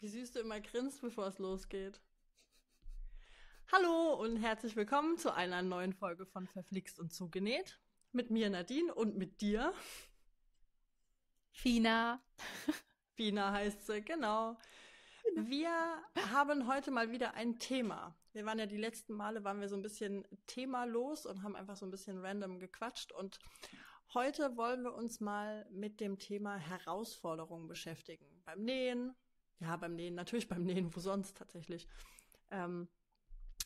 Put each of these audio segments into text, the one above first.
Wie süß du immer grinst, bevor es losgeht. Hallo und herzlich willkommen zu einer neuen Folge von Verflixt und Zugenäht. Mit mir Nadine und mit dir. Fina. Fina heißt sie, genau. Wir haben heute mal wieder ein Thema. Wir waren ja die letzten Male, waren wir so ein bisschen themalos und haben einfach so ein bisschen random gequatscht. Und heute wollen wir uns mal mit dem Thema Herausforderungen beschäftigen. Beim Nähen, ja, beim Nähen, natürlich beim Nähen, wo sonst tatsächlich. Ähm,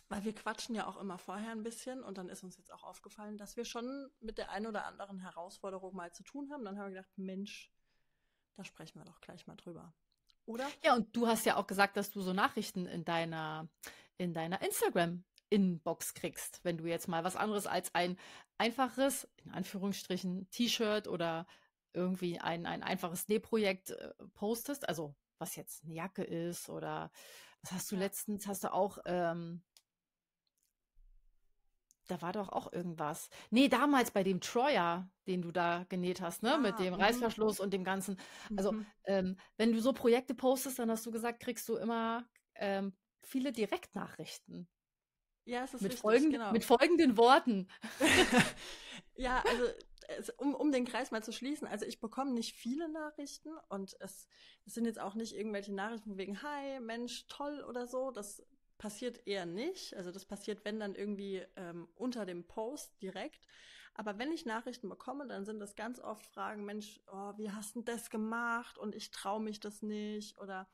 weil wir quatschen ja auch immer vorher ein bisschen und dann ist uns jetzt auch aufgefallen, dass wir schon mit der einen oder anderen Herausforderung mal zu tun haben. Dann haben wir gedacht, Mensch, da sprechen wir doch gleich mal drüber. Oder? Ja, und du hast ja auch gesagt, dass du so Nachrichten in deiner, in deiner Instagram Inbox kriegst, wenn du jetzt mal was anderes als ein einfaches, in Anführungsstrichen, T-Shirt oder irgendwie ein, ein einfaches Nähprojekt äh, postest, also was jetzt eine Jacke ist oder was hast du ja. letztens, hast du auch, ähm, da war doch auch irgendwas. Nee, damals bei dem Troyer, den du da genäht hast, ne, ah, mit dem mhm. Reißverschluss und dem Ganzen. Also, mhm. ähm, wenn du so Projekte postest, dann hast du gesagt, kriegst du immer ähm, viele Direktnachrichten. Ja, es ist mit, richtig, folgend, genau. mit folgenden Worten. ja, also um, um den Kreis mal zu schließen, also ich bekomme nicht viele Nachrichten und es, es sind jetzt auch nicht irgendwelche Nachrichten wegen, hi, Mensch, toll oder so. Das passiert eher nicht. Also das passiert, wenn dann irgendwie ähm, unter dem Post direkt. Aber wenn ich Nachrichten bekomme, dann sind das ganz oft Fragen, Mensch, oh, wie hast du das gemacht? Und ich traue mich das nicht. Oder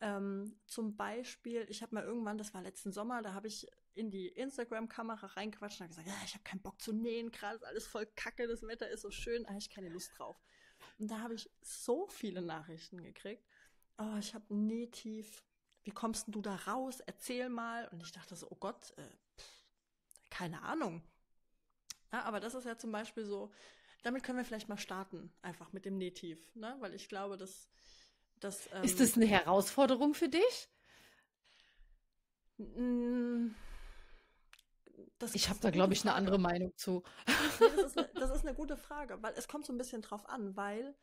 ähm, zum Beispiel, ich habe mal irgendwann, das war letzten Sommer, da habe ich in die Instagram-Kamera reinquatscht und habe gesagt, ja, ich habe keinen Bock zu nähen, gerade ist alles voll kacke, das Wetter ist so schön, da habe ich keine Lust drauf. Und da habe ich so viele Nachrichten gekriegt. Oh, ich habe Nähtief. Wie kommst du da raus? Erzähl mal. Und ich dachte so, oh Gott, äh, pff, keine Ahnung. Ja, aber das ist ja zum Beispiel so, damit können wir vielleicht mal starten, einfach mit dem Nähtief, ne? Weil ich glaube, dass das. Ähm, ist das eine Herausforderung für dich? Das ich habe da, glaube ich, eine andere Meinung zu. Nee, das, ist eine, das, ist eine, gute Frage, weil es kommt so ein bisschen drauf an, weil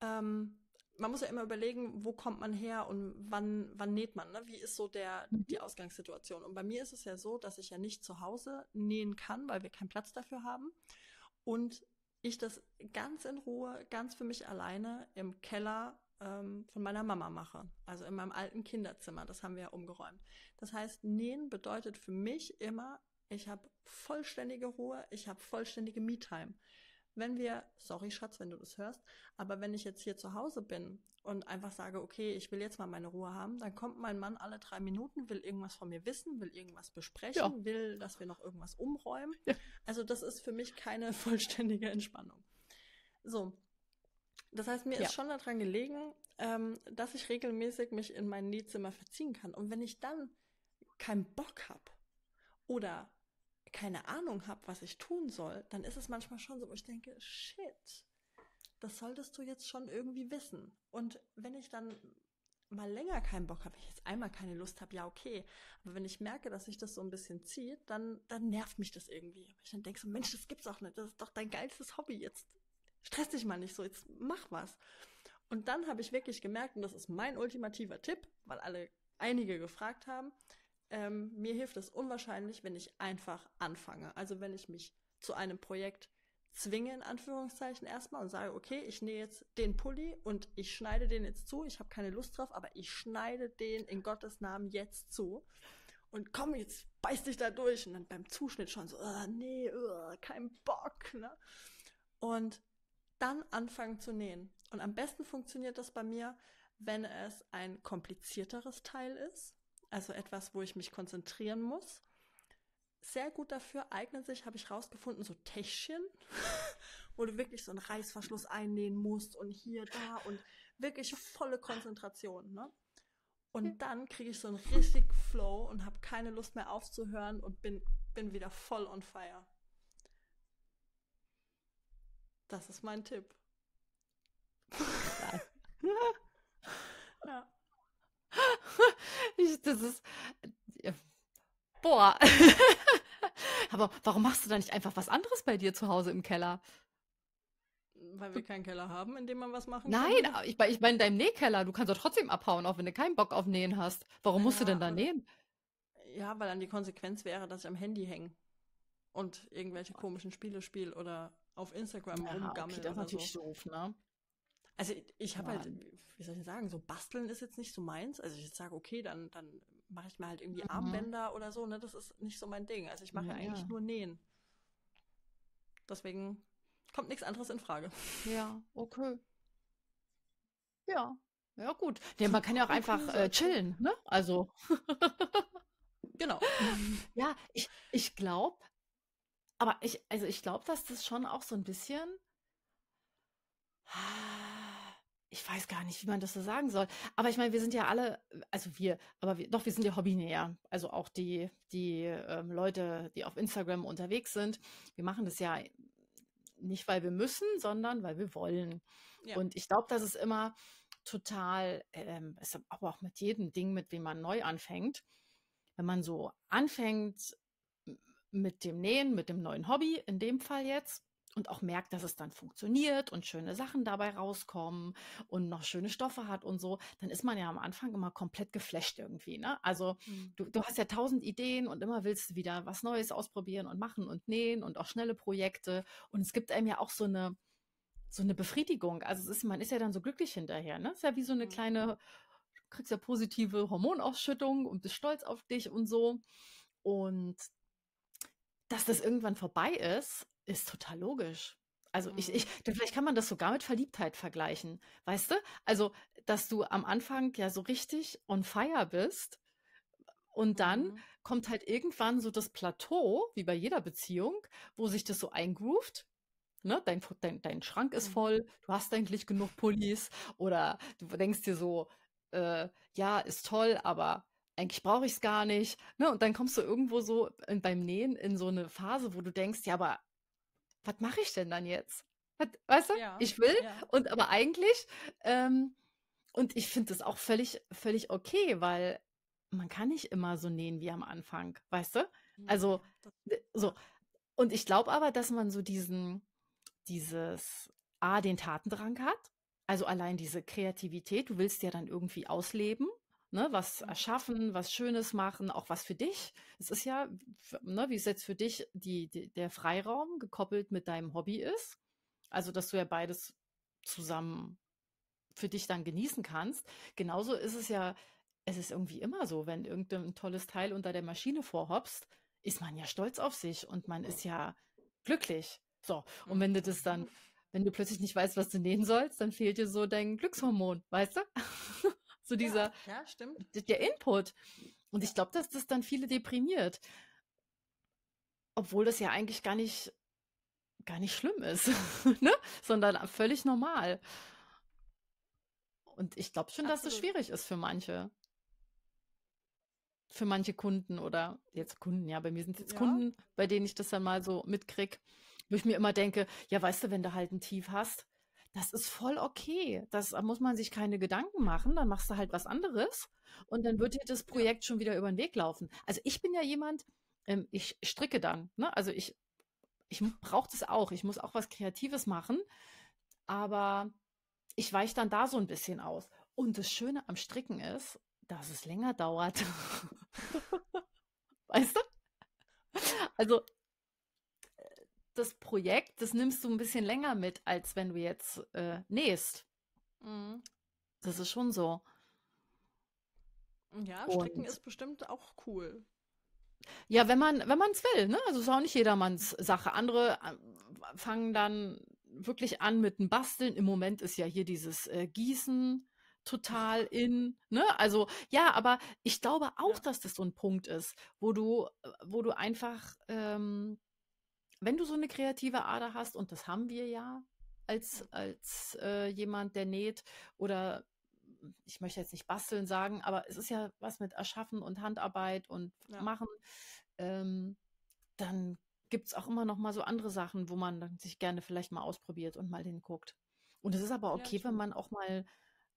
ähm, man muss ja immer überlegen, wo kommt man her und wann, wann näht man, ne? Wie ist so der, mhm. die Ausgangssituation? Und bei mir ist es ja so, dass ich ja nicht zu Hause nähen kann, weil wir keinen Platz dafür haben. Und ich das ganz in Ruhe, ganz für mich alleine im Keller ähm, von meiner Mama mache. Also in meinem alten Kinderzimmer. Das haben wir ja umgeräumt. Das heißt, nähen bedeutet für mich immer, ich habe vollständige Ruhe, ich habe vollständige Me-Time. Wenn wir, sorry Schatz, wenn du das hörst, aber wenn ich jetzt hier zu Hause bin und einfach sage, okay, ich will jetzt mal meine Ruhe haben, dann kommt mein Mann alle drei Minuten, will irgendwas von mir wissen, will irgendwas besprechen, ja. will, dass wir noch irgendwas umräumen. Ja. Also das ist für mich keine vollständige Entspannung. So, das heißt, mir ja. ist schon daran gelegen, ähm, dass ich regelmäßig mich in mein Nähzimmer verziehen kann. Und wenn ich dann keinen Bock habe oder keine Ahnung habe, was ich tun soll, dann ist es manchmal schon so, wo ich denke, shit, das solltest du jetzt schon irgendwie wissen. Und wenn ich dann mal länger keinen Bock habe, ich jetzt einmal keine Lust habe, ja okay. Aber wenn ich merke, dass sich das so ein bisschen zieht, dann, dann nervt mich das irgendwie. Aber ich dann denke so, Mensch, das gibt's auch nicht. Das ist doch dein geilstes Hobby jetzt stress dich mal nicht so, jetzt mach was. Und dann habe ich wirklich gemerkt, und das ist mein ultimativer Tipp, weil alle einige gefragt haben, ähm, mir hilft es unwahrscheinlich, wenn ich einfach anfange. Also wenn ich mich zu einem Projekt zwinge, in Anführungszeichen erstmal, und sage, okay, ich nähe jetzt den Pulli und ich schneide den jetzt zu, ich habe keine Lust drauf, aber ich schneide den in Gottes Namen jetzt zu. Und komm, jetzt beiß dich da durch. Und dann beim Zuschnitt schon so, oh, nee, oh, kein Bock. Ne? Und dann anfangen zu nähen. Und am besten funktioniert das bei mir, wenn es ein komplizierteres Teil ist, also etwas, wo ich mich konzentrieren muss. Sehr gut dafür eignen sich, habe ich rausgefunden, so Täschchen, wo du wirklich so einen Reißverschluss einnähen musst und hier, da und wirklich volle Konzentration. Ne? Und dann kriege ich so einen richtig Flow und habe keine Lust mehr aufzuhören und bin, bin wieder voll on fire. Das ist mein Tipp. ja. Ich, das ist. Boah. Aber warum machst du da nicht einfach was anderes bei dir zu Hause im Keller? Weil wir keinen Keller haben, in dem man was machen Nein, kann? ich, ich meine, in deinem Nähkeller, du kannst doch trotzdem abhauen, auch wenn du keinen Bock auf Nähen hast. Warum musst du denn da nähen? Ja, weil dann die Konsequenz wäre, dass ich am Handy hänge und irgendwelche komischen Spiele spiele oder auf Instagram Ja, rumgammel okay, das ist oder so. natürlich doof, ne? Also ich habe halt, wie soll ich sagen, so basteln ist jetzt nicht so meins. Also ich sage, okay, dann, dann mache ich mir halt irgendwie Mhm. Armbänder oder so, ne? Das ist nicht so mein Ding. Also ich mache ja, Ja, eigentlich ja. nur Nähen. Deswegen kommt nichts anderes in Frage. Ja, okay. Ja, ja gut. Nee, man kann ja auch einfach äh, chillen, ne? Also, Genau. ja, ich, ich glaube, aber ich, also ich glaube, dass das schon auch so ein bisschen, ich weiß gar nicht, wie man das so sagen soll. Aber ich meine, wir sind ja alle, also wir, aber wir, doch, wir sind ja Hobbynäher. Also auch die, die ähm, Leute, die auf Instagram unterwegs sind. Wir machen das ja nicht, weil wir müssen, sondern weil wir wollen. Ja. Und ich glaube, das ist immer total, ähm, ist aber auch mit jedem Ding, mit dem man neu anfängt, wenn man so anfängt mit dem Nähen, mit dem neuen Hobby, in dem Fall jetzt, und auch merkt, dass es dann funktioniert und schöne Sachen dabei rauskommen und noch schöne Stoffe hat und so, dann ist man ja am Anfang immer komplett geflasht irgendwie. Ne? Also Mhm. du, du hast ja tausend Ideen und immer willst du wieder was Neues ausprobieren und machen und nähen und auch schnelle Projekte. Und es gibt einem ja auch so eine, so eine Befriedigung. Also es ist, man ist ja dann so glücklich hinterher. Ne? Es ist ja wie so eine Mhm. kleine, du kriegst ja positive Hormonausschüttung und bist stolz auf dich und so. Und dass das irgendwann vorbei ist, ist total logisch. Also ich, Mhm. ich, vielleicht kann man das sogar mit Verliebtheit vergleichen. Weißt du? Also, dass du am Anfang ja so richtig on fire bist und dann Mhm. kommt halt irgendwann so das Plateau, wie bei jeder Beziehung, wo sich das so eingroovt. Ne? Dein, dein, dein Schrank ist Mhm. voll, du hast eigentlich genug Pullis oder du denkst dir so, äh, ja, ist toll, aber eigentlich brauche ich es gar nicht. Ne? Und dann kommst du irgendwo so in, beim Nähen in so eine Phase, wo du denkst, ja, aber was mache ich denn dann jetzt? Was, weißt du, Ja, ich will ja. und aber eigentlich, ähm, und ich finde das auch völlig, völlig okay, weil man kann nicht immer so nähen wie am Anfang, weißt du? Also, so. Und ich glaube aber, dass man so diesen, dieses, A, den Tatendrang hat, also allein diese Kreativität, du willst ja dann irgendwie ausleben, ne, was Mhm. erschaffen, was Schönes machen, auch was für dich. Es ist ja, ne, wie es jetzt für dich die, die, der Freiraum gekoppelt mit deinem Hobby ist. Also, dass du ja beides zusammen für dich dann genießen kannst. Genauso ist es ja, es ist irgendwie immer so, wenn irgendein tolles Teil unter der Maschine vorhopst, ist man ja stolz auf sich und man ist ja glücklich. So, und wenn du das dann, wenn du plötzlich nicht weißt, was du nähen sollst, dann fehlt dir so dein Glückshormon, weißt du? So dieser, Ja, ja, der Input. Und ich glaube, dass das dann viele deprimiert. Obwohl das ja eigentlich gar nicht, gar nicht schlimm ist, ne? Sondern völlig normal. Und ich glaube schon, dass das Absolut. schwierig ist für manche. Für manche Kunden oder jetzt Kunden, ja, bei mir sind es jetzt Ja. Kunden, bei denen ich das dann mal so mitkrieg, wo ich mir immer denke, ja, weißt du, wenn du halt ein Tief hast, das ist voll okay. Das da muss man sich keine Gedanken machen, dann machst du halt was anderes und dann wird dir das Projekt schon wieder über den Weg laufen. Also ich bin ja jemand, ähm, ich stricke dann, ne? Also ich, ich brauche das auch. Ich muss auch was Kreatives machen, aber ich weiche dann da so ein bisschen aus. Und das Schöne am Stricken ist, dass es länger dauert. weißt du? Also das Projekt, das nimmst du ein bisschen länger mit, als wenn du jetzt äh, nähst. Mhm. Das ist schon so. Ja, Stricken Und- ist bestimmt auch cool. Ja, wenn man, wenn man es will, ne? Also es ist auch nicht jedermanns Sache. Andere äh, fangen dann wirklich an mit dem Basteln. Im Moment ist ja hier dieses äh, Gießen total in, ne? Also ja, aber ich glaube auch, Ja. dass das so ein Punkt ist, wo du, äh, wo du einfach, ähm, wenn du so eine kreative Ader hast, und das haben wir ja als, als äh, jemand, der näht oder ich möchte jetzt nicht basteln sagen, aber es ist ja was mit Erschaffen und Handarbeit und Ja. machen, ähm, dann gibt es auch immer noch mal so andere Sachen, wo man sich gerne vielleicht mal ausprobiert und mal hinguckt. Und es ist aber Ja, okay, wenn stimmt. man auch mal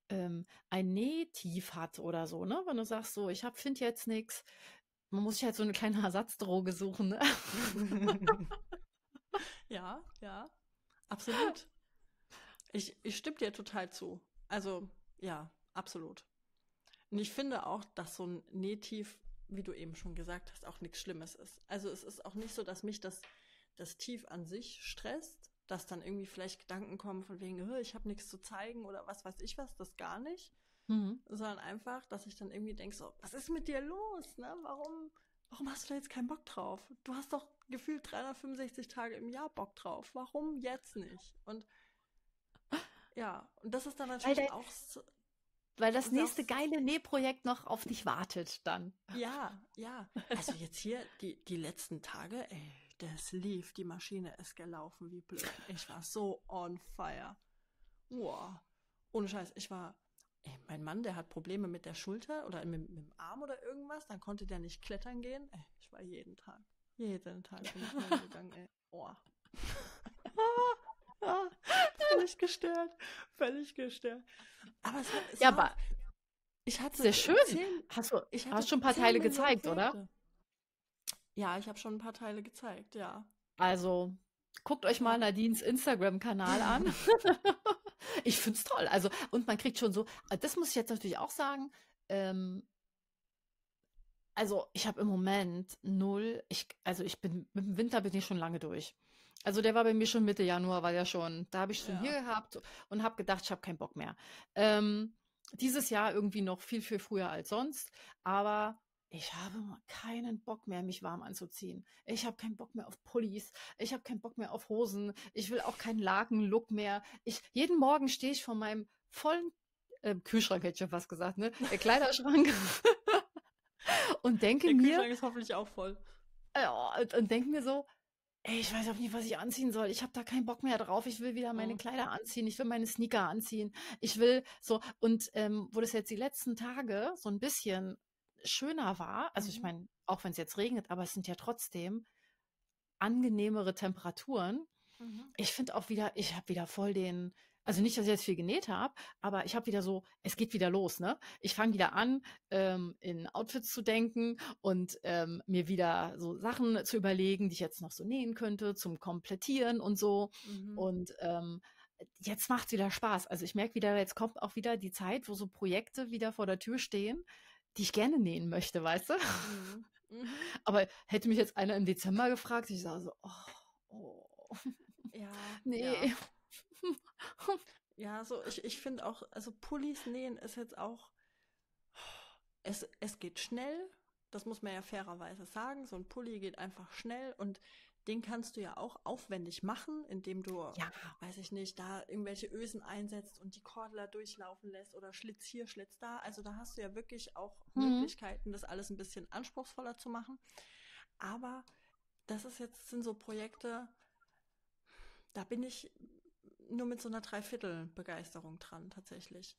ähm, ein Nähtief hat oder so, ne? Wenn du sagst, so, ich hab, find jetzt nichts, man muss sich halt so eine kleine Ersatzdroge suchen, ne? ja, ja, absolut. Ich, ich stimme dir total zu. Also, ja, absolut. Und ich finde auch, dass so ein Nähtief, wie du eben schon gesagt hast, auch nichts Schlimmes ist. Also es ist auch nicht so, dass mich das, das Tief an sich stresst, dass dann irgendwie vielleicht Gedanken kommen von wegen, ich habe nichts zu zeigen oder was weiß ich was, das gar nicht. Mhm. Sondern einfach, dass ich dann irgendwie denke, so, was ist mit dir los? Ne? Warum, warum hast du da jetzt keinen Bock drauf? Du hast doch gefühlt 365 Tage im Jahr Bock drauf. Warum jetzt nicht? Und ja, und das ist dann natürlich weil auch so, weil das nächste das, geile Nähprojekt noch auf dich wartet dann. Ja, ja. Also jetzt hier die, die letzten Tage, ey, das lief, die Maschine ist gelaufen wie blöd. Ich war so on fire. Wow. Ohne Scheiß, ich war, ey, mein Mann, der hat Probleme mit der Schulter oder mit, mit dem Arm oder irgendwas, dann konnte der nicht klettern gehen. Ey, ich war jeden Tag, jeden Tag bin ich gegangen, ey. Oh. völlig gestört, völlig gestört. Aber es, es ja, war, aber ich hatte sehr schön. Zehn, hast du ich hast schon ein paar Teile gezeigt, oder? Ja, ich habe schon ein paar Teile gezeigt, ja. Also, guckt euch mal Nadines Instagram-Kanal an. ich finde es toll. Also, und man kriegt schon so, äh, das muss ich jetzt natürlich auch sagen, ähm, also ich habe im Moment null, ich, also ich bin, mit dem Winter bin ich schon lange durch. Also der war bei mir schon Mitte Januar, war ja schon, da habe ich schon ja. hier gehabt und habe gedacht, ich habe keinen Bock mehr. Ähm, dieses Jahr irgendwie noch viel, viel früher als sonst, aber ich habe keinen Bock mehr, mich warm anzuziehen. Ich habe keinen Bock mehr auf Pullis. Ich habe keinen Bock mehr auf Hosen. Ich will auch keinen Laken-Look mehr. Ich, jeden Morgen stehe ich vor meinem vollen äh, Kühlschrank, hätte ich schon fast gesagt, ne? Der Kleiderschrank. und denke mir. Der Kühlschrank ist hoffentlich auch voll. Ja, und, und denke mir so, ey, ich weiß auch nicht, was ich anziehen soll. Ich habe da keinen Bock mehr drauf. Ich will wieder meine mhm. Kleider anziehen. Ich will meine Sneaker anziehen. Ich will so, und ähm, wo das jetzt die letzten Tage so ein bisschen schöner war, also ich mhm. meine, auch wenn es jetzt regnet, aber es sind ja trotzdem angenehmere Temperaturen. Mhm. Ich finde auch wieder, ich habe wieder voll den, also nicht, dass ich jetzt viel genäht habe, aber ich habe wieder so, es geht wieder los, ne? Ich fange wieder an, ähm, in Outfits zu denken und ähm, mir wieder so Sachen zu überlegen, die ich jetzt noch so nähen könnte, zum Komplettieren und so. Mhm. Und ähm, jetzt macht es wieder Spaß. Also ich merke wieder, jetzt kommt auch wieder die Zeit, wo so Projekte wieder vor der Tür stehen, die ich gerne nähen möchte, weißt du? Mhm. Mhm. Aber hätte mich jetzt einer im Dezember gefragt, ich sage so, oh, oh. Ja. Nee. Ja, ja so ich, ich finde auch, also Pullis nähen ist jetzt auch, es, es geht schnell, das muss man ja fairerweise sagen. So ein Pulli geht einfach schnell und den kannst du ja auch aufwendig machen, indem du, ja. weiß ich nicht, da irgendwelche Ösen einsetzt und die Kordler durchlaufen lässt oder Schlitz hier, Schlitz da. Also da hast du ja wirklich auch mhm. Möglichkeiten, das alles ein bisschen anspruchsvoller zu machen. Aber das ist jetzt, sind so Projekte, da bin ich nur mit so einer Dreiviertel-Begeisterung dran, tatsächlich.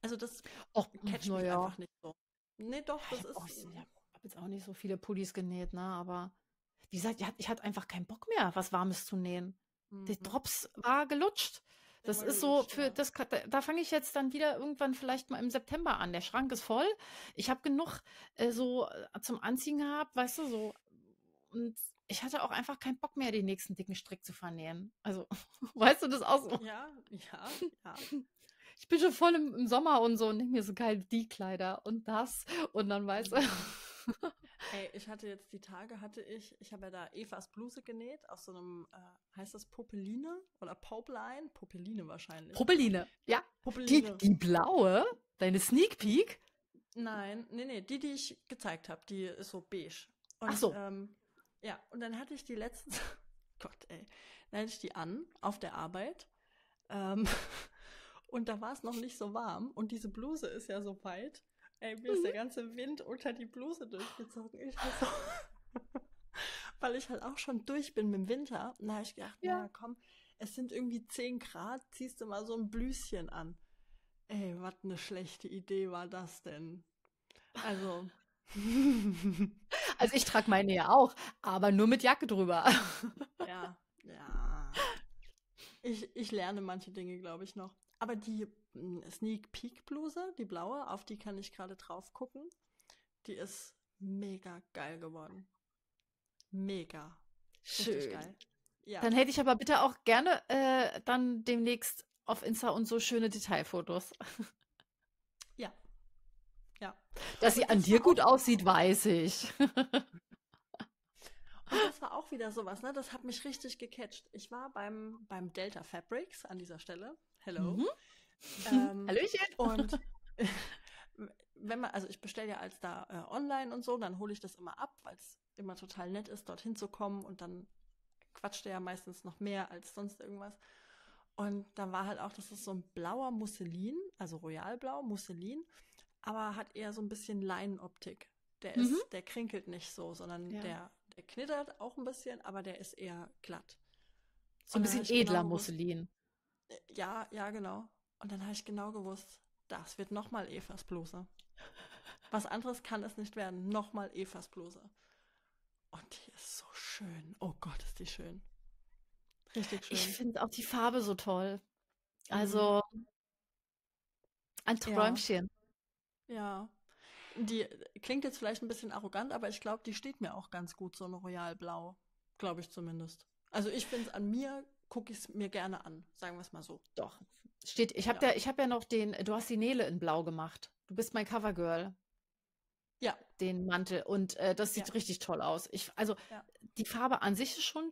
Also das Och, catcht mich ja. einfach nicht so. Nee, doch, das ich ist. Auch, ich habe jetzt auch nicht so viele Pullis genäht, ne, aber wie gesagt, ich, ich hatte einfach keinen Bock mehr, was Warmes zu nähen. Mhm. Die Drops war gelutscht. Das ist so für das da, fange ich jetzt dann wieder irgendwann vielleicht mal im September an. Der Schrank ist voll. Ich habe genug äh, so äh, zum Anziehen gehabt, weißt du, so und ich hatte auch einfach keinen Bock mehr, den nächsten dicken Strick zu vernähen. Also, weißt du das auch so? Ja, ja, ja. Ich bin schon voll im, im Sommer und so und denke mir so geil, die Kleider und das und dann weißt du. Ey, ich hatte jetzt die Tage, hatte ich, ich habe ja da Evas Bluse genäht aus so einem, äh, heißt das Popeline oder Popeline? Popeline wahrscheinlich. Popeline, ja. Popeline. Die, die blaue, deine Sneak Peek? Nein, nee, nee, die, die ich gezeigt habe, die ist so beige. Und, Ach so. Ähm, ja, und dann hatte ich die letzten, Gott ey, dann hatte ich die an auf der Arbeit. Ähm, und da war es noch nicht so warm und diese Bluse ist ja so weit. Ey, mir ist der ganze Wind unter die Bluse durchgezogen. Ich so, weil ich halt auch schon durch bin mit dem Winter. Na, ich gedacht, ja. na komm, es sind irgendwie 10 Grad, ziehst du mal so ein Blüschen an. Ey, was eine schlechte Idee war das denn? Also. also ich trage meine ja auch, aber nur mit Jacke drüber. ja, ja. Ich, ich lerne manche Dinge, glaube ich, noch. Aber die hm, Sneak Peek Bluse, die blaue, auf die kann ich gerade drauf gucken. Die ist mega geil geworden. Mega. Schön. Geil. Ja. Dann hätte ich aber bitte auch gerne äh, dann demnächst auf Insta und so schöne Detailfotos. Ja. Ja. Dass sie an dir gut aussieht, weiß ich. Und das war auch wieder sowas, ne? Das hat mich richtig gecatcht. Ich war beim, beim Delta Fabrics an dieser Stelle. Hello. Mhm. Ähm, Hallöchen. Und wenn man, also ich bestelle ja als da äh, online und so, dann hole ich das immer ab, weil es immer total nett ist, dorthin zu kommen und dann quatscht er ja meistens noch mehr als sonst irgendwas. Und dann war halt auch, das ist so ein blauer Musselin, also Royalblau, Musselin, aber hat eher so ein bisschen Leinenoptik. Der ist, mhm. der krinkelt nicht so, sondern ja. der, der knittert auch ein bisschen, aber der ist eher glatt. So ein bisschen edler genau Musselin. Äh, ja, ja, genau. Und dann habe ich genau gewusst, das wird nochmal Evas Bluse. Was anderes kann es nicht werden. Nochmal Evas Bluse. Und die ist so schön. Oh Gott, ist die schön. Richtig schön. Ich finde auch die Farbe so toll. Also mhm. ein Träumchen. Ja. ja. Die klingt jetzt vielleicht ein bisschen arrogant, aber ich glaube, die steht mir auch ganz gut, so ein Royalblau. Glaube ich zumindest. Also ich finde es an mir, gucke ich es mir gerne an, sagen wir es mal so. Doch. Steht, ich habe ja. ja, hab ja noch den, du hast die Nele in Blau gemacht. Du bist mein Covergirl. Ja. Den Mantel. Und äh, das sieht ja. richtig toll aus. Ich, also ja. die Farbe an sich ist schon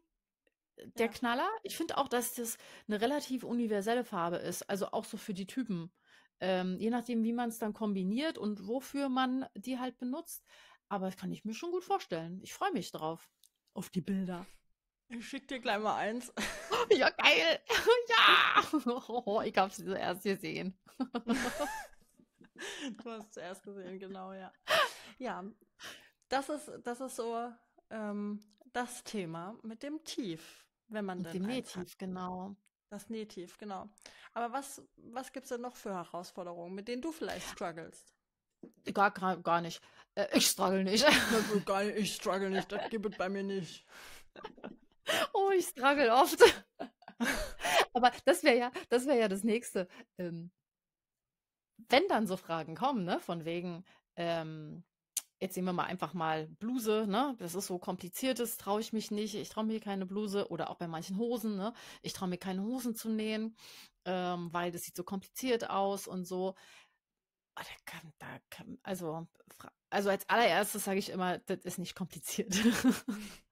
der ja. Knaller. Ich finde auch, dass das eine relativ universelle Farbe ist. Also auch so für die Typen. Ähm, je nachdem, wie man es dann kombiniert und wofür man die halt benutzt. Aber das kann ich mir schon gut vorstellen. Ich freue mich drauf. Auf die Bilder. Ich schick dir gleich mal eins. Ja, geil. Ja. Oh, ich hab's zuerst gesehen. du hast zuerst gesehen, genau, ja. Ja, das ist, das ist so ähm, das Thema mit dem Tief, wenn man mit dem Nähtief, genau. Das Nähtief, genau. Aber was, was gibt es denn noch für Herausforderungen, mit denen du vielleicht strugglest? Gar, gar, gar nicht. Äh, ich struggle nicht. gar nicht. Ich struggle nicht, das gibt es bei mir nicht. Oh, ich struggle oft. Aber das wäre ja, das wäre ja das nächste. Ähm, wenn dann so Fragen kommen, ne, von wegen, ähm, jetzt sehen wir mal einfach mal Bluse, ne? Das ist so kompliziertes, traue ich mich nicht, ich traue mir keine Bluse oder auch bei manchen Hosen, ne? Ich traue mir keine Hosen zu nähen, ähm, weil das sieht so kompliziert aus und so. Ah, da kann, da kann, also, also als allererstes sage ich immer, das ist nicht kompliziert.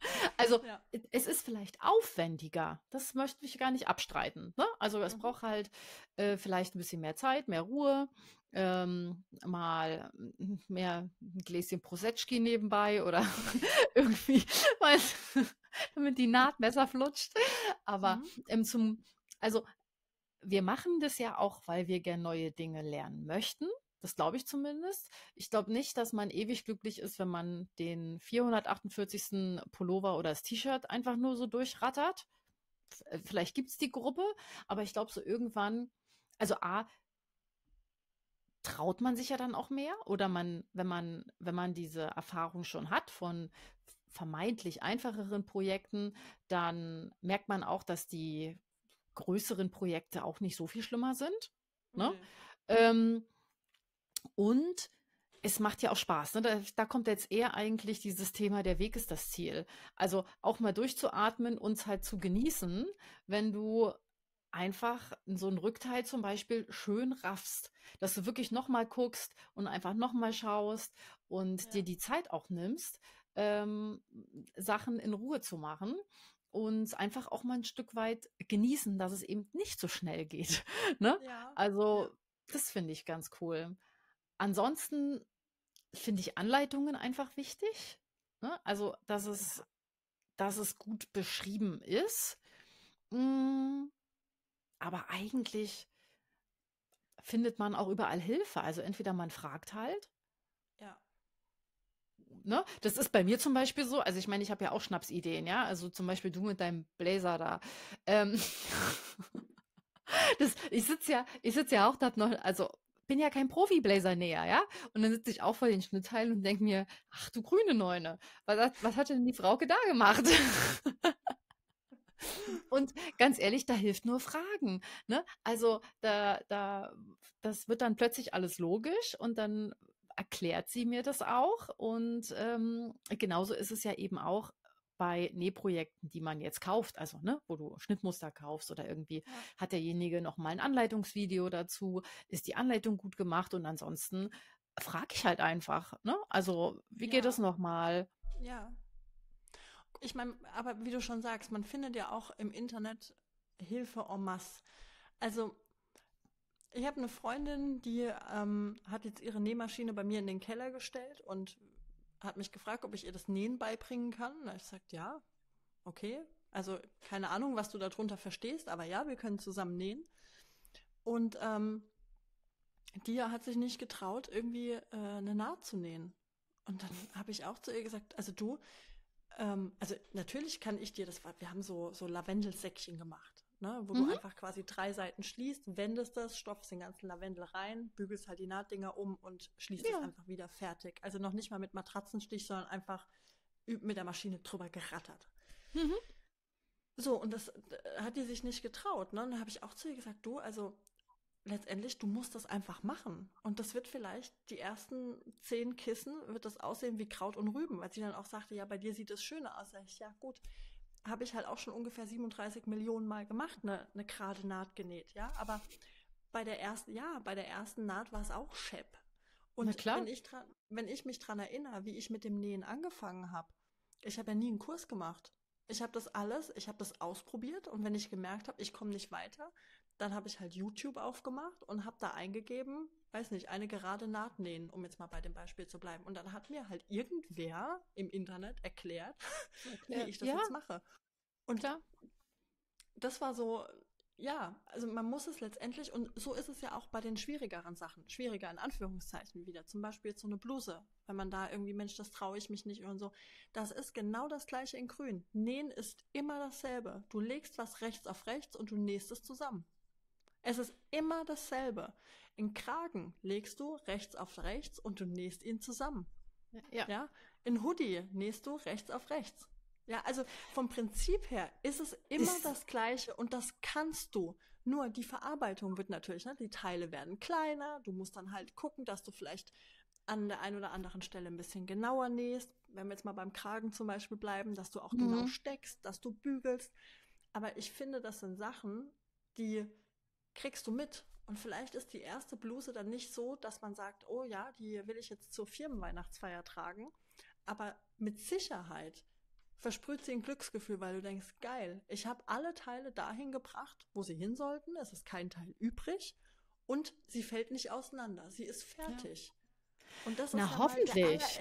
Also ja. es ist vielleicht aufwendiger, das möchte ich gar nicht abstreiten. Ne? Also es mhm. braucht halt äh, vielleicht ein bisschen mehr Zeit, mehr Ruhe, ähm, mal mehr ein Gläschen Prosecchi nebenbei oder irgendwie, weil, damit die Naht besser flutscht. Aber mhm. ähm, zum, also wir machen das ja auch, weil wir gerne neue Dinge lernen möchten. Das glaube ich zumindest. Ich glaube nicht, dass man ewig glücklich ist, wenn man den 448. Pullover oder das T-Shirt einfach nur so durchrattert. Äh, vielleicht gibt es die Gruppe, aber ich glaube so irgendwann, also A, traut man sich ja dann auch mehr oder man, wenn man, wenn man diese Erfahrung schon hat von vermeintlich einfacheren Projekten, dann merkt man auch, dass die größeren Projekte auch nicht so viel schlimmer sind. Ne? Mhm. Ähm, und es macht ja auch Spaß. Ne? Da, da, kommt jetzt eher eigentlich dieses Thema, der Weg ist das Ziel. Also auch mal durchzuatmen und halt zu genießen, wenn du einfach so ein Rückteil zum Beispiel schön raffst, dass du wirklich nochmal guckst und einfach nochmal schaust und ja. dir die Zeit auch nimmst, ähm, Sachen in Ruhe zu machen und einfach auch mal ein Stück weit genießen, dass es eben nicht so schnell geht. ne? Ja. Also das finde ich ganz cool. Ansonsten finde ich Anleitungen einfach wichtig. Ne? Also, dass es, dass es gut beschrieben ist. Mm, aber eigentlich findet man auch überall Hilfe. Also entweder man fragt halt. Ja. Ne? Das ist bei mir zum Beispiel so. Also ich meine, ich habe ja auch Schnapsideen, ja. Also zum Beispiel du mit deinem Blazer da. Ähm, das, ich sitze ja, ich sitze ja auch da noch, also bin ja kein Profi-Blazer-Näher, ja? Und dann sitze ich auch vor den Schnittteilen und denke mir, ach du grüne Neune, was, was hat denn die Frauke da gemacht? und ganz ehrlich, da hilft nur Fragen. Ne? Also da, da, das wird dann plötzlich alles logisch und dann erklärt sie mir das auch. Und ähm, genauso ist es ja eben auch bei Nähprojekten, die man jetzt kauft, also ne, wo du Schnittmuster kaufst oder irgendwie Ja. hat derjenige noch mal ein Anleitungsvideo dazu, ist die Anleitung gut gemacht und ansonsten frage ich halt einfach, ne? Also, wie geht Ja. es noch mal? Ja. Ich meine, aber wie du schon sagst, man findet ja auch im Internet Hilfe en masse. Also, ich habe eine Freundin, die ähm, hat jetzt ihre Nähmaschine bei mir in den Keller gestellt und hat mich gefragt, ob ich ihr das Nähen beibringen kann. Ich sagte, ja, okay. Also, keine Ahnung, was du darunter verstehst, aber ja, wir können zusammen nähen. Und ähm, die hat sich nicht getraut, irgendwie äh, eine Naht zu nähen. Und dann habe ich auch zu ihr gesagt, also du, ähm, also natürlich kann ich dir das, wir haben so, so Lavendelsäckchen gemacht, ne, wo Mhm. du einfach quasi drei Seiten schließt, wendest das, stopfst den ganzen Lavendel rein, bügelst halt die Nahtdinger um und schließt es Ja. einfach wieder fertig. Also noch nicht mal mit Matratzenstich, sondern einfach mit der Maschine drüber gerattert. Mhm. So, und das hat die sich nicht getraut. Ne? Und dann habe ich auch zu ihr gesagt, du, also letztendlich, du musst das einfach machen. Und das wird vielleicht die ersten zehn Kissen, wird das aussehen wie Kraut und Rüben, weil sie dann auch sagte, ja, bei dir sieht es schöner aus. Sag ich, ja, gut, habe ich halt auch schon ungefähr 37 Millionen Mal gemacht, eine, eine gerade Naht genäht, ja. Aber bei der ersten, ja, bei der ersten Naht war es auch schepp. Und Na klar. wenn ich dran, wenn ich mich dran erinnere, wie ich mit dem Nähen angefangen habe, ich habe ja nie einen Kurs gemacht. Ich habe das alles, ich habe das ausprobiert und wenn ich gemerkt habe, ich komme nicht weiter, dann habe ich halt YouTube aufgemacht und habe da eingegeben, weiß nicht, eine gerade Naht nähen, um jetzt mal bei dem Beispiel zu bleiben. Und dann hat mir halt irgendwer im Internet erklärt, wie ich das ja, jetzt mache. Und klar. das war so, ja, also man muss es letztendlich, und so ist es ja auch bei den schwierigeren Sachen, schwieriger in Anführungszeichen wieder, zum Beispiel jetzt so eine Bluse, wenn man da irgendwie, Mensch, das traue ich mich nicht und so. Das ist genau das gleiche in grün. Nähen ist immer dasselbe. Du legst was rechts auf rechts und du nähst es zusammen. Es ist immer dasselbe. In Kragen legst du rechts auf rechts und du nähst ihn zusammen. Ja. Ja, in Hoodie nähst du rechts auf rechts. Ja, also vom Prinzip her ist es immer Ist- das Gleiche und das kannst du. Nur die Verarbeitung wird natürlich, ne, die Teile werden kleiner. Du musst dann halt gucken, dass du vielleicht an der einen oder anderen Stelle ein bisschen genauer nähst. Wenn wir jetzt mal beim Kragen zum Beispiel bleiben, dass du auch genau Mhm. steckst, dass du bügelst. Aber ich finde, das sind Sachen, die kriegst du mit. Und vielleicht ist die erste Bluse dann nicht so, dass man sagt, oh ja, die will ich jetzt zur Firmenweihnachtsfeier tragen. Aber mit Sicherheit versprüht sie ein Glücksgefühl, weil du denkst, geil, ich habe alle Teile dahin gebracht, wo sie hin sollten. Es ist kein Teil übrig. Und sie fällt nicht auseinander. Sie ist fertig. Und das ist Na, ja hoffentlich.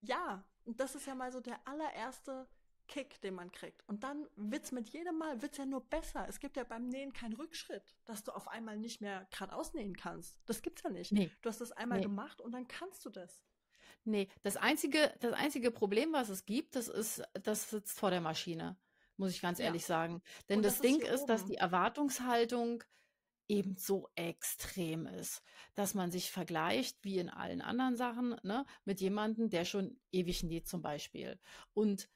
Ja, und das ist ja mal so der allererste Kick, den man kriegt. Und dann wird's mit jedem Mal wird's ja nur besser. Es gibt ja beim Nähen keinen Rückschritt, dass du auf einmal nicht mehr geradeaus nähen kannst. Das gibt's ja nicht. Nee. Du hast das einmal Nee. gemacht und dann kannst du das. Nee, das einzige, das einzige Problem, was es gibt, das ist, das sitzt vor der Maschine, muss ich ganz Ja. ehrlich sagen. Denn das, das ist Ding hier ist, dass die Erwartungshaltung eben so extrem ist, dass man sich vergleicht, wie in allen anderen Sachen, ne, mit jemandem, der schon ewig näht zum Beispiel. Und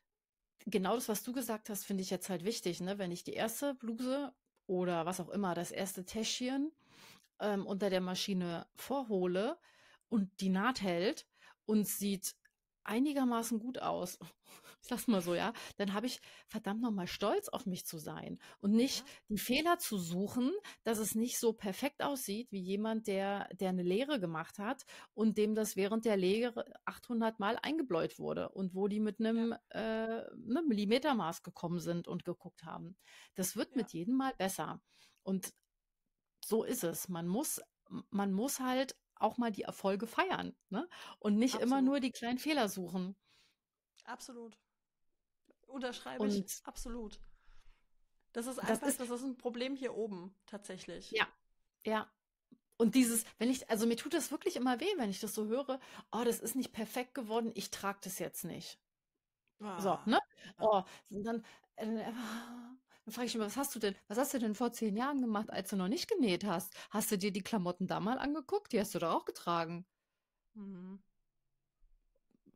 genau das, was du gesagt hast, finde ich jetzt halt wichtig, ne? Wenn ich die erste Bluse oder was auch immer, das erste Täschchen ähm, unter der Maschine vorhole und die Naht hält und sieht einigermaßen gut aus, ich sag's mal so, ja, dann habe ich verdammt nochmal stolz auf mich zu sein und nicht Ja. die Fehler zu suchen, dass es nicht so perfekt aussieht wie jemand, der, der eine Lehre gemacht hat und dem das während der Lehre 800 Mal eingebläut wurde und wo die mit einem äh, ne Millimetermaß gekommen sind und geguckt haben. Das wird Ja. mit jedem Mal besser. Und so ist es. Man muss, man muss halt auch mal die Erfolge feiern, ne? Und nicht immer Absolut. nur die kleinen Fehler suchen. Absolut. Unterschreibe ich Und absolut. Das ist das einfach, ist, das ist ein Problem hier oben, tatsächlich. ja, ja. Und dieses, wenn ich, also mir tut das wirklich immer weh, wenn ich das so höre, oh, das ist nicht perfekt geworden, ich trage das jetzt nicht. So, Ah, ne? ja. Oh, dann, äh, dann frage ich mich, was hast du denn, was hast du denn vor zehn Jahren gemacht, als du noch nicht genäht hast? Hast du dir die Klamotten da mal angeguckt? Die hast du doch auch getragen. Mhm.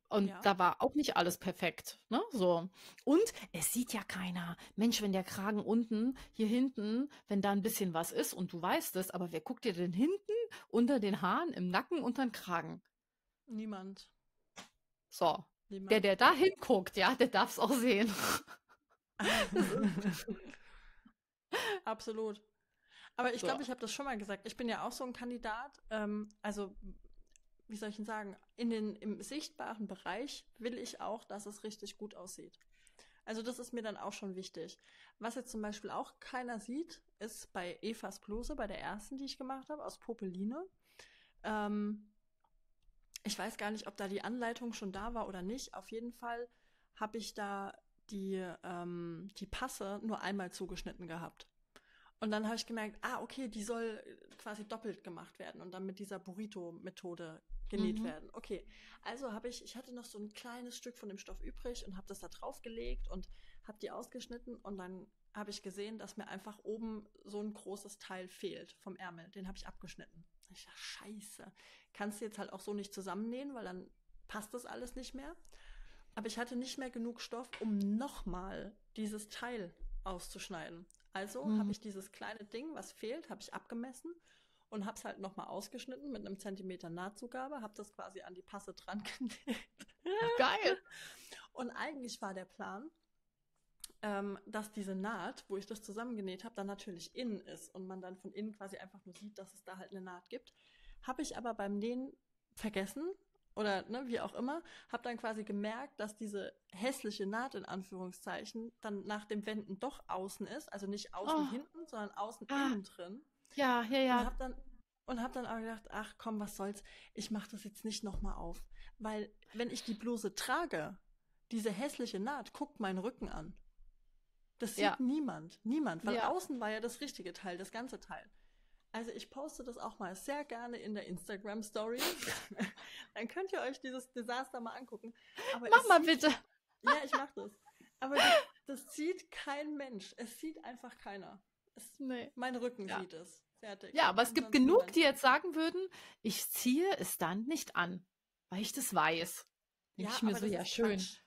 Und Ja. da war auch nicht alles perfekt, ne? So. Und es sieht ja keiner. Mensch, wenn der Kragen unten, hier hinten, wenn da ein bisschen was ist und du weißt es, aber wer guckt dir denn hinten unter den Haaren, im Nacken, unter den Kragen? Niemand. So. Niemand. Der, der da hinguckt, ja, der darf es auch sehen. Absolut. Aber ich glaube, ich habe das schon mal gesagt. Ich bin ja auch so ein Kandidat. Ähm, also, wie soll ich denn sagen? In den, Im sichtbaren Bereich will ich auch, dass es richtig gut aussieht. Also, das ist mir dann auch schon wichtig. Was jetzt zum Beispiel auch keiner sieht, ist bei Evas Bluse, bei der ersten, die ich gemacht habe, aus Popeline. Ähm, ich weiß gar nicht, ob da die Anleitung schon da war oder nicht. Auf jeden Fall habe ich da die, ähm, die Passe nur einmal zugeschnitten gehabt. Und dann habe ich gemerkt, ah, okay, die soll quasi doppelt gemacht werden und dann mit dieser Burrito-Methode genäht mhm. werden. Okay, also habe ich, ich hatte noch so ein kleines Stück von dem Stoff übrig und habe das da drauf gelegt und habe die ausgeschnitten und dann habe ich gesehen, dass mir einfach oben so ein großes Teil fehlt vom Ärmel. Den habe ich abgeschnitten. Ich dachte, scheiße. Kannst du jetzt halt auch so nicht zusammennähen, weil dann passt das alles nicht mehr. Aber ich hatte nicht mehr genug Stoff, um nochmal dieses Teil auszuschneiden. Also mhm. habe ich dieses kleine Ding, was fehlt, habe ich abgemessen und habe es halt nochmal ausgeschnitten mit einem Zentimeter Nahtzugabe, habe das quasi an die Passe dran genäht. Geil! Und eigentlich war der Plan, ähm, dass diese Naht, wo ich das zusammengenäht habe, dann natürlich innen ist und man dann von innen quasi einfach nur sieht, dass es da halt eine Naht gibt. Habe ich aber beim Nähen vergessen oder ne, wie auch immer, habe dann quasi gemerkt, dass diese hässliche Naht in Anführungszeichen dann nach dem Wenden doch außen ist, also nicht außen oh. hinten, sondern außen ah. innen drin. Ja, ja, ja. Und habe dann und habe dann auch gedacht, ach komm, was soll's, ich mache das jetzt nicht nochmal auf, weil wenn ich die Bluse trage, diese hässliche Naht guckt meinen Rücken an. Das sieht ja. niemand, niemand, weil ja. außen war ja das richtige Teil, das ganze Teil. Also ich poste das auch mal sehr gerne in der Instagram Story. Dann könnt ihr euch dieses Desaster mal angucken. Aber mach mal sieht, bitte. Ja, ich mach das. Aber das, das, sieht kein Mensch. Es sieht einfach keiner. Es, nee. Mein Rücken ja. sieht es. Fertig. Ja, aber es gibt genug, die jetzt sagen würden, ich ziehe es dann nicht an, weil ich das weiß. Denke ja, ich mir so, ja, schön. Quatsch.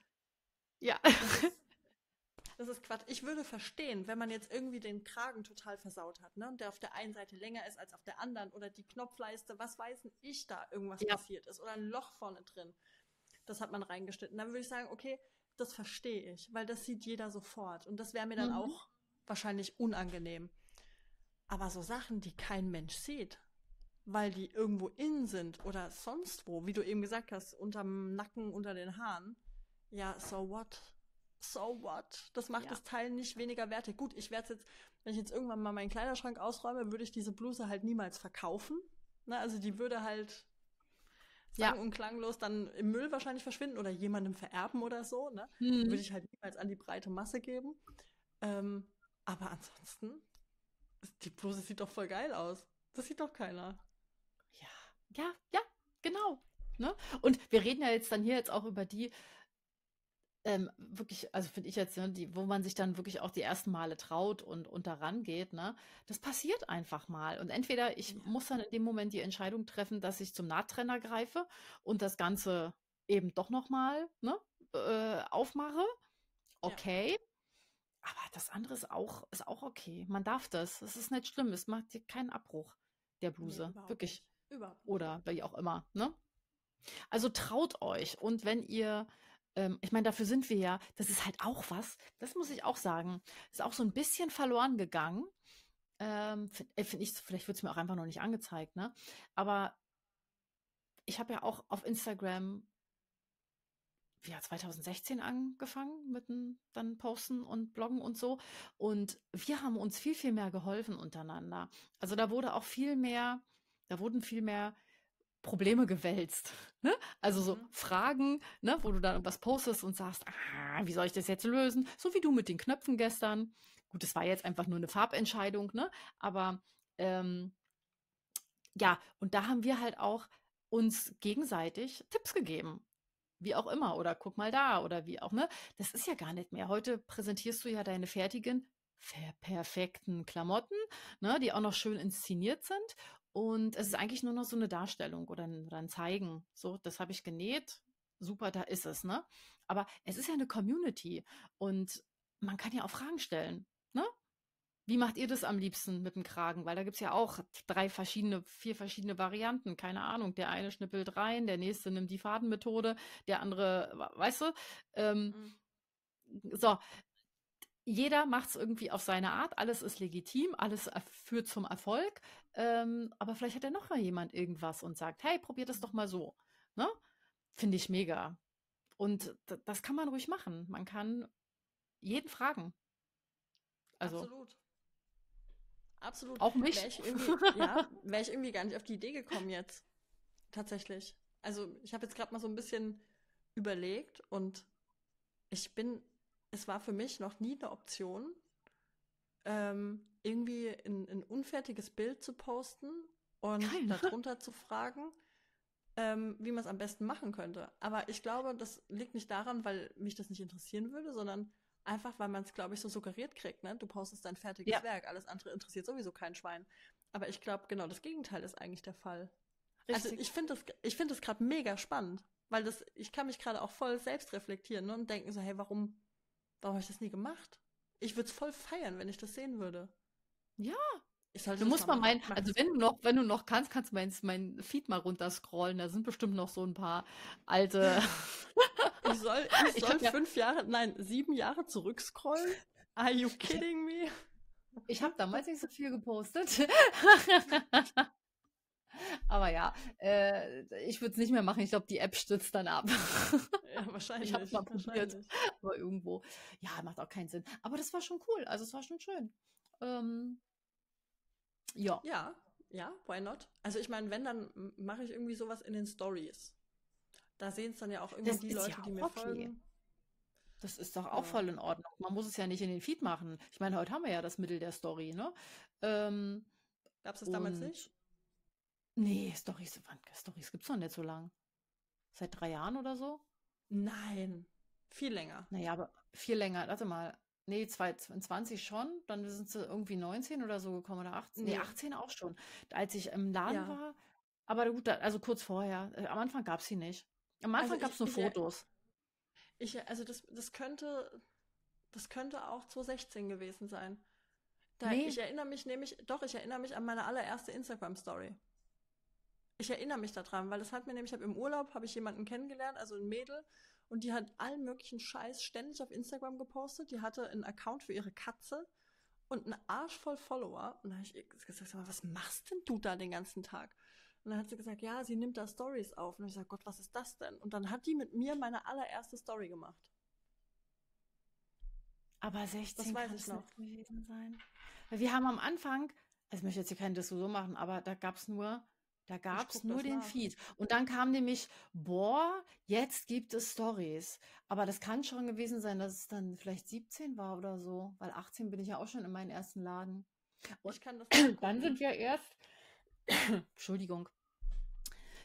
Ja. Das ist Quatsch. Ich würde verstehen, wenn man jetzt irgendwie den Kragen total versaut hat, ne? Und der auf der einen Seite länger ist als auf der anderen oder die Knopfleiste, was weiß ich da irgendwas ja. passiert ist oder ein Loch vorne drin. Das hat man reingeschnitten. Dann würde ich sagen, okay, das verstehe ich, weil das sieht jeder sofort und das wäre mir dann mhm. auch wahrscheinlich unangenehm. Aber so Sachen, die kein Mensch sieht, weil die irgendwo innen sind oder sonst wo, wie du eben gesagt hast, unterm Nacken, unter den Haaren, ja, so what? so what? Das macht ja. das Teil nicht weniger wertig. Gut, ich werde jetzt, wenn ich jetzt irgendwann mal meinen Kleiderschrank ausräume, würde ich diese Bluse halt niemals verkaufen. Ne? Also die würde halt sang- ja. und klanglos dann im Müll wahrscheinlich verschwinden oder jemandem vererben oder so. Ne? Mhm. Würde ich halt niemals an die breite Masse geben. Ähm, aber ansonsten, die Bluse sieht doch voll geil aus. Das sieht doch keiner. Ja, ja, ja, genau. Ne? Und wir reden ja jetzt dann hier jetzt auch über die, ähm, wirklich, also finde ich jetzt, ne, die, wo man sich dann wirklich auch die ersten Male traut und, und daran geht, ne, das passiert einfach mal. Und entweder ich ja. muss dann in dem Moment die Entscheidung treffen, dass ich zum Nahttrenner greife und das Ganze eben doch nochmal ne, äh, aufmache. Okay. Ja. Aber das andere ist auch, ist auch okay. Man darf das. Es ist nicht schlimm. Es macht dir keinen Abbruch der Bluse. Nee, Wirklich. Überhaupt. Oder wie auch immer. Ne? Also traut euch. Und wenn ihr ähm, ich meine, dafür sind wir ja, das ist halt auch was, das muss ich auch sagen, ist auch so ein bisschen verloren gegangen. Ähm, Finde äh, find ich, vielleicht wird es mir auch einfach noch nicht angezeigt, ne? Aber ich habe ja auch auf Instagram ja, 2016 angefangen mit dem dann Posten und Bloggen und so. Und wir haben uns viel, viel mehr geholfen untereinander. Also da wurde auch viel mehr, da wurden viel mehr Probleme gewälzt. Ne? Also so mhm. Fragen, ne, wo du dann irgendwas postest und sagst, ah, wie soll ich das jetzt lösen? So wie du mit den Knöpfen gestern. Gut, das war jetzt einfach nur eine Farbentscheidung, ne? Aber ähm, ja, und da haben wir halt auch uns gegenseitig Tipps gegeben. Wie auch immer, oder guck mal da, oder wie auch, ne? Das ist ja gar nicht mehr. Heute präsentierst du ja deine fertigen, perfekten Klamotten, ne, die auch noch schön inszeniert sind. Und es ist eigentlich nur noch so eine Darstellung oder ein, oder ein Zeigen. So, das habe ich genäht. Super, da ist es, ne? Aber es ist ja eine Community und man kann ja auch Fragen stellen, ne? Wie macht ihr das am liebsten mit dem Kragen? Weil da gibt es ja auch drei verschiedene, vier verschiedene Varianten. Keine Ahnung. Der eine schnippelt rein, der nächste nimmt die Fadenmethode, der andere, weißt du? Ähm, mhm. So. Jeder macht es irgendwie auf seine Art. Alles ist legitim, alles führt zum Erfolg. Ähm, aber vielleicht hat ja noch mal jemand irgendwas und sagt, hey, probier das doch mal so. Ne? Finde ich mega. Und das kann man ruhig machen. Man kann jeden fragen. Also, Absolut. Absolut. Auch mich? Wäre ich, irgendwie, ja, wär ich irgendwie gar nicht auf die Idee gekommen jetzt. Tatsächlich. Also ich habe jetzt gerade mal so ein bisschen überlegt und ich bin, es war für mich noch nie eine Option, ähm, irgendwie ein, ein unfertiges Bild zu posten und Keine. darunter zu fragen, ähm, wie man es am besten machen könnte. Aber ich glaube, das liegt nicht daran, weil mich das nicht interessieren würde, sondern einfach, weil man es, glaube ich, so suggeriert kriegt. Ne? Du postest dein fertiges ja. Werk, alles andere interessiert sowieso kein Schwein. Aber ich glaube, genau das Gegenteil ist eigentlich der Fall. Also Richtig. Also ich finde das, ich finde das gerade mega spannend, weil das, ich kann mich gerade auch voll selbst reflektieren ne? und denken so, hey, warum, warum habe ich das nie gemacht? Ich würde es voll feiern, wenn ich das sehen würde. Ja, du musst mal meinen, also wenn du noch, wenn du noch kannst, kannst du mein, mein Feed mal runterscrollen. Da sind bestimmt noch so ein paar alte. ich soll, ich soll ich fünf ja, Jahre, nein, sieben Jahre zurückscrollen? Are you kidding me? Ich habe damals nicht so viel gepostet. Aber ja, äh, ich würde es nicht mehr machen. Ich glaube, die App stürzt dann ab. Ja, wahrscheinlich. ich habe es mal probiert. Aber irgendwo. Ja, macht auch keinen Sinn. Aber das war schon cool. Also es war schon schön. Ähm, ja. Ja, ja, why not? Also ich meine, wenn, dann mache ich irgendwie sowas in den Stories. Da sehen es dann ja auch irgendwie das die Leute, ja die mir okay. folgen. Das ist doch auch ja. voll in Ordnung. Man muss es ja nicht in den Feed machen. Ich meine, heute haben wir ja das Mittel der Story, ne? Ähm, Gab es das damals nicht? Nee, Stories, Stories gibt es noch nicht so lang. Seit drei Jahren oder so? Nein, viel länger. Naja, aber viel länger. Warte mal, Nee, 2020 schon. Dann sind sie irgendwie 19 oder so gekommen oder 18. Nee, 18 auch schon. Als ich im Laden ja. war. Aber gut, also kurz vorher. Äh, am Anfang gab es sie nicht. Am Anfang also gab es nur ich, Fotos. Ich, also das, das könnte, das könnte auch 2016 gewesen sein. Da, nee. Ich erinnere mich nämlich, doch, ich erinnere mich an meine allererste Instagram-Story. Ich erinnere mich daran, weil das hat mir nämlich, ich habe im Urlaub, habe ich jemanden kennengelernt, also ein Mädel, und die hat allen möglichen Scheiß ständig auf Instagram gepostet. Die hatte einen Account für ihre Katze und einen Arsch voll Follower. Und da habe ich gesagt, was machst denn du da den ganzen Tag? Und dann hat sie gesagt, ja, sie nimmt da Stories auf. Und ich gesagt, Gott, was ist das denn? Und dann hat die mit mir meine allererste Story gemacht. Aber 16 das weiß ich noch. gewesen sein. Weil wir haben am Anfang, also ich möchte jetzt hier keine Diskussion machen, aber da gab es nur da gab es nur den nach. Feed. Und dann kam nämlich, boah, jetzt gibt es Stories. Aber das kann schon gewesen sein, dass es dann vielleicht 17 war oder so, weil 18 bin ich ja auch schon in meinem ersten Laden. Und ich kann das dann sind wir erst, Entschuldigung,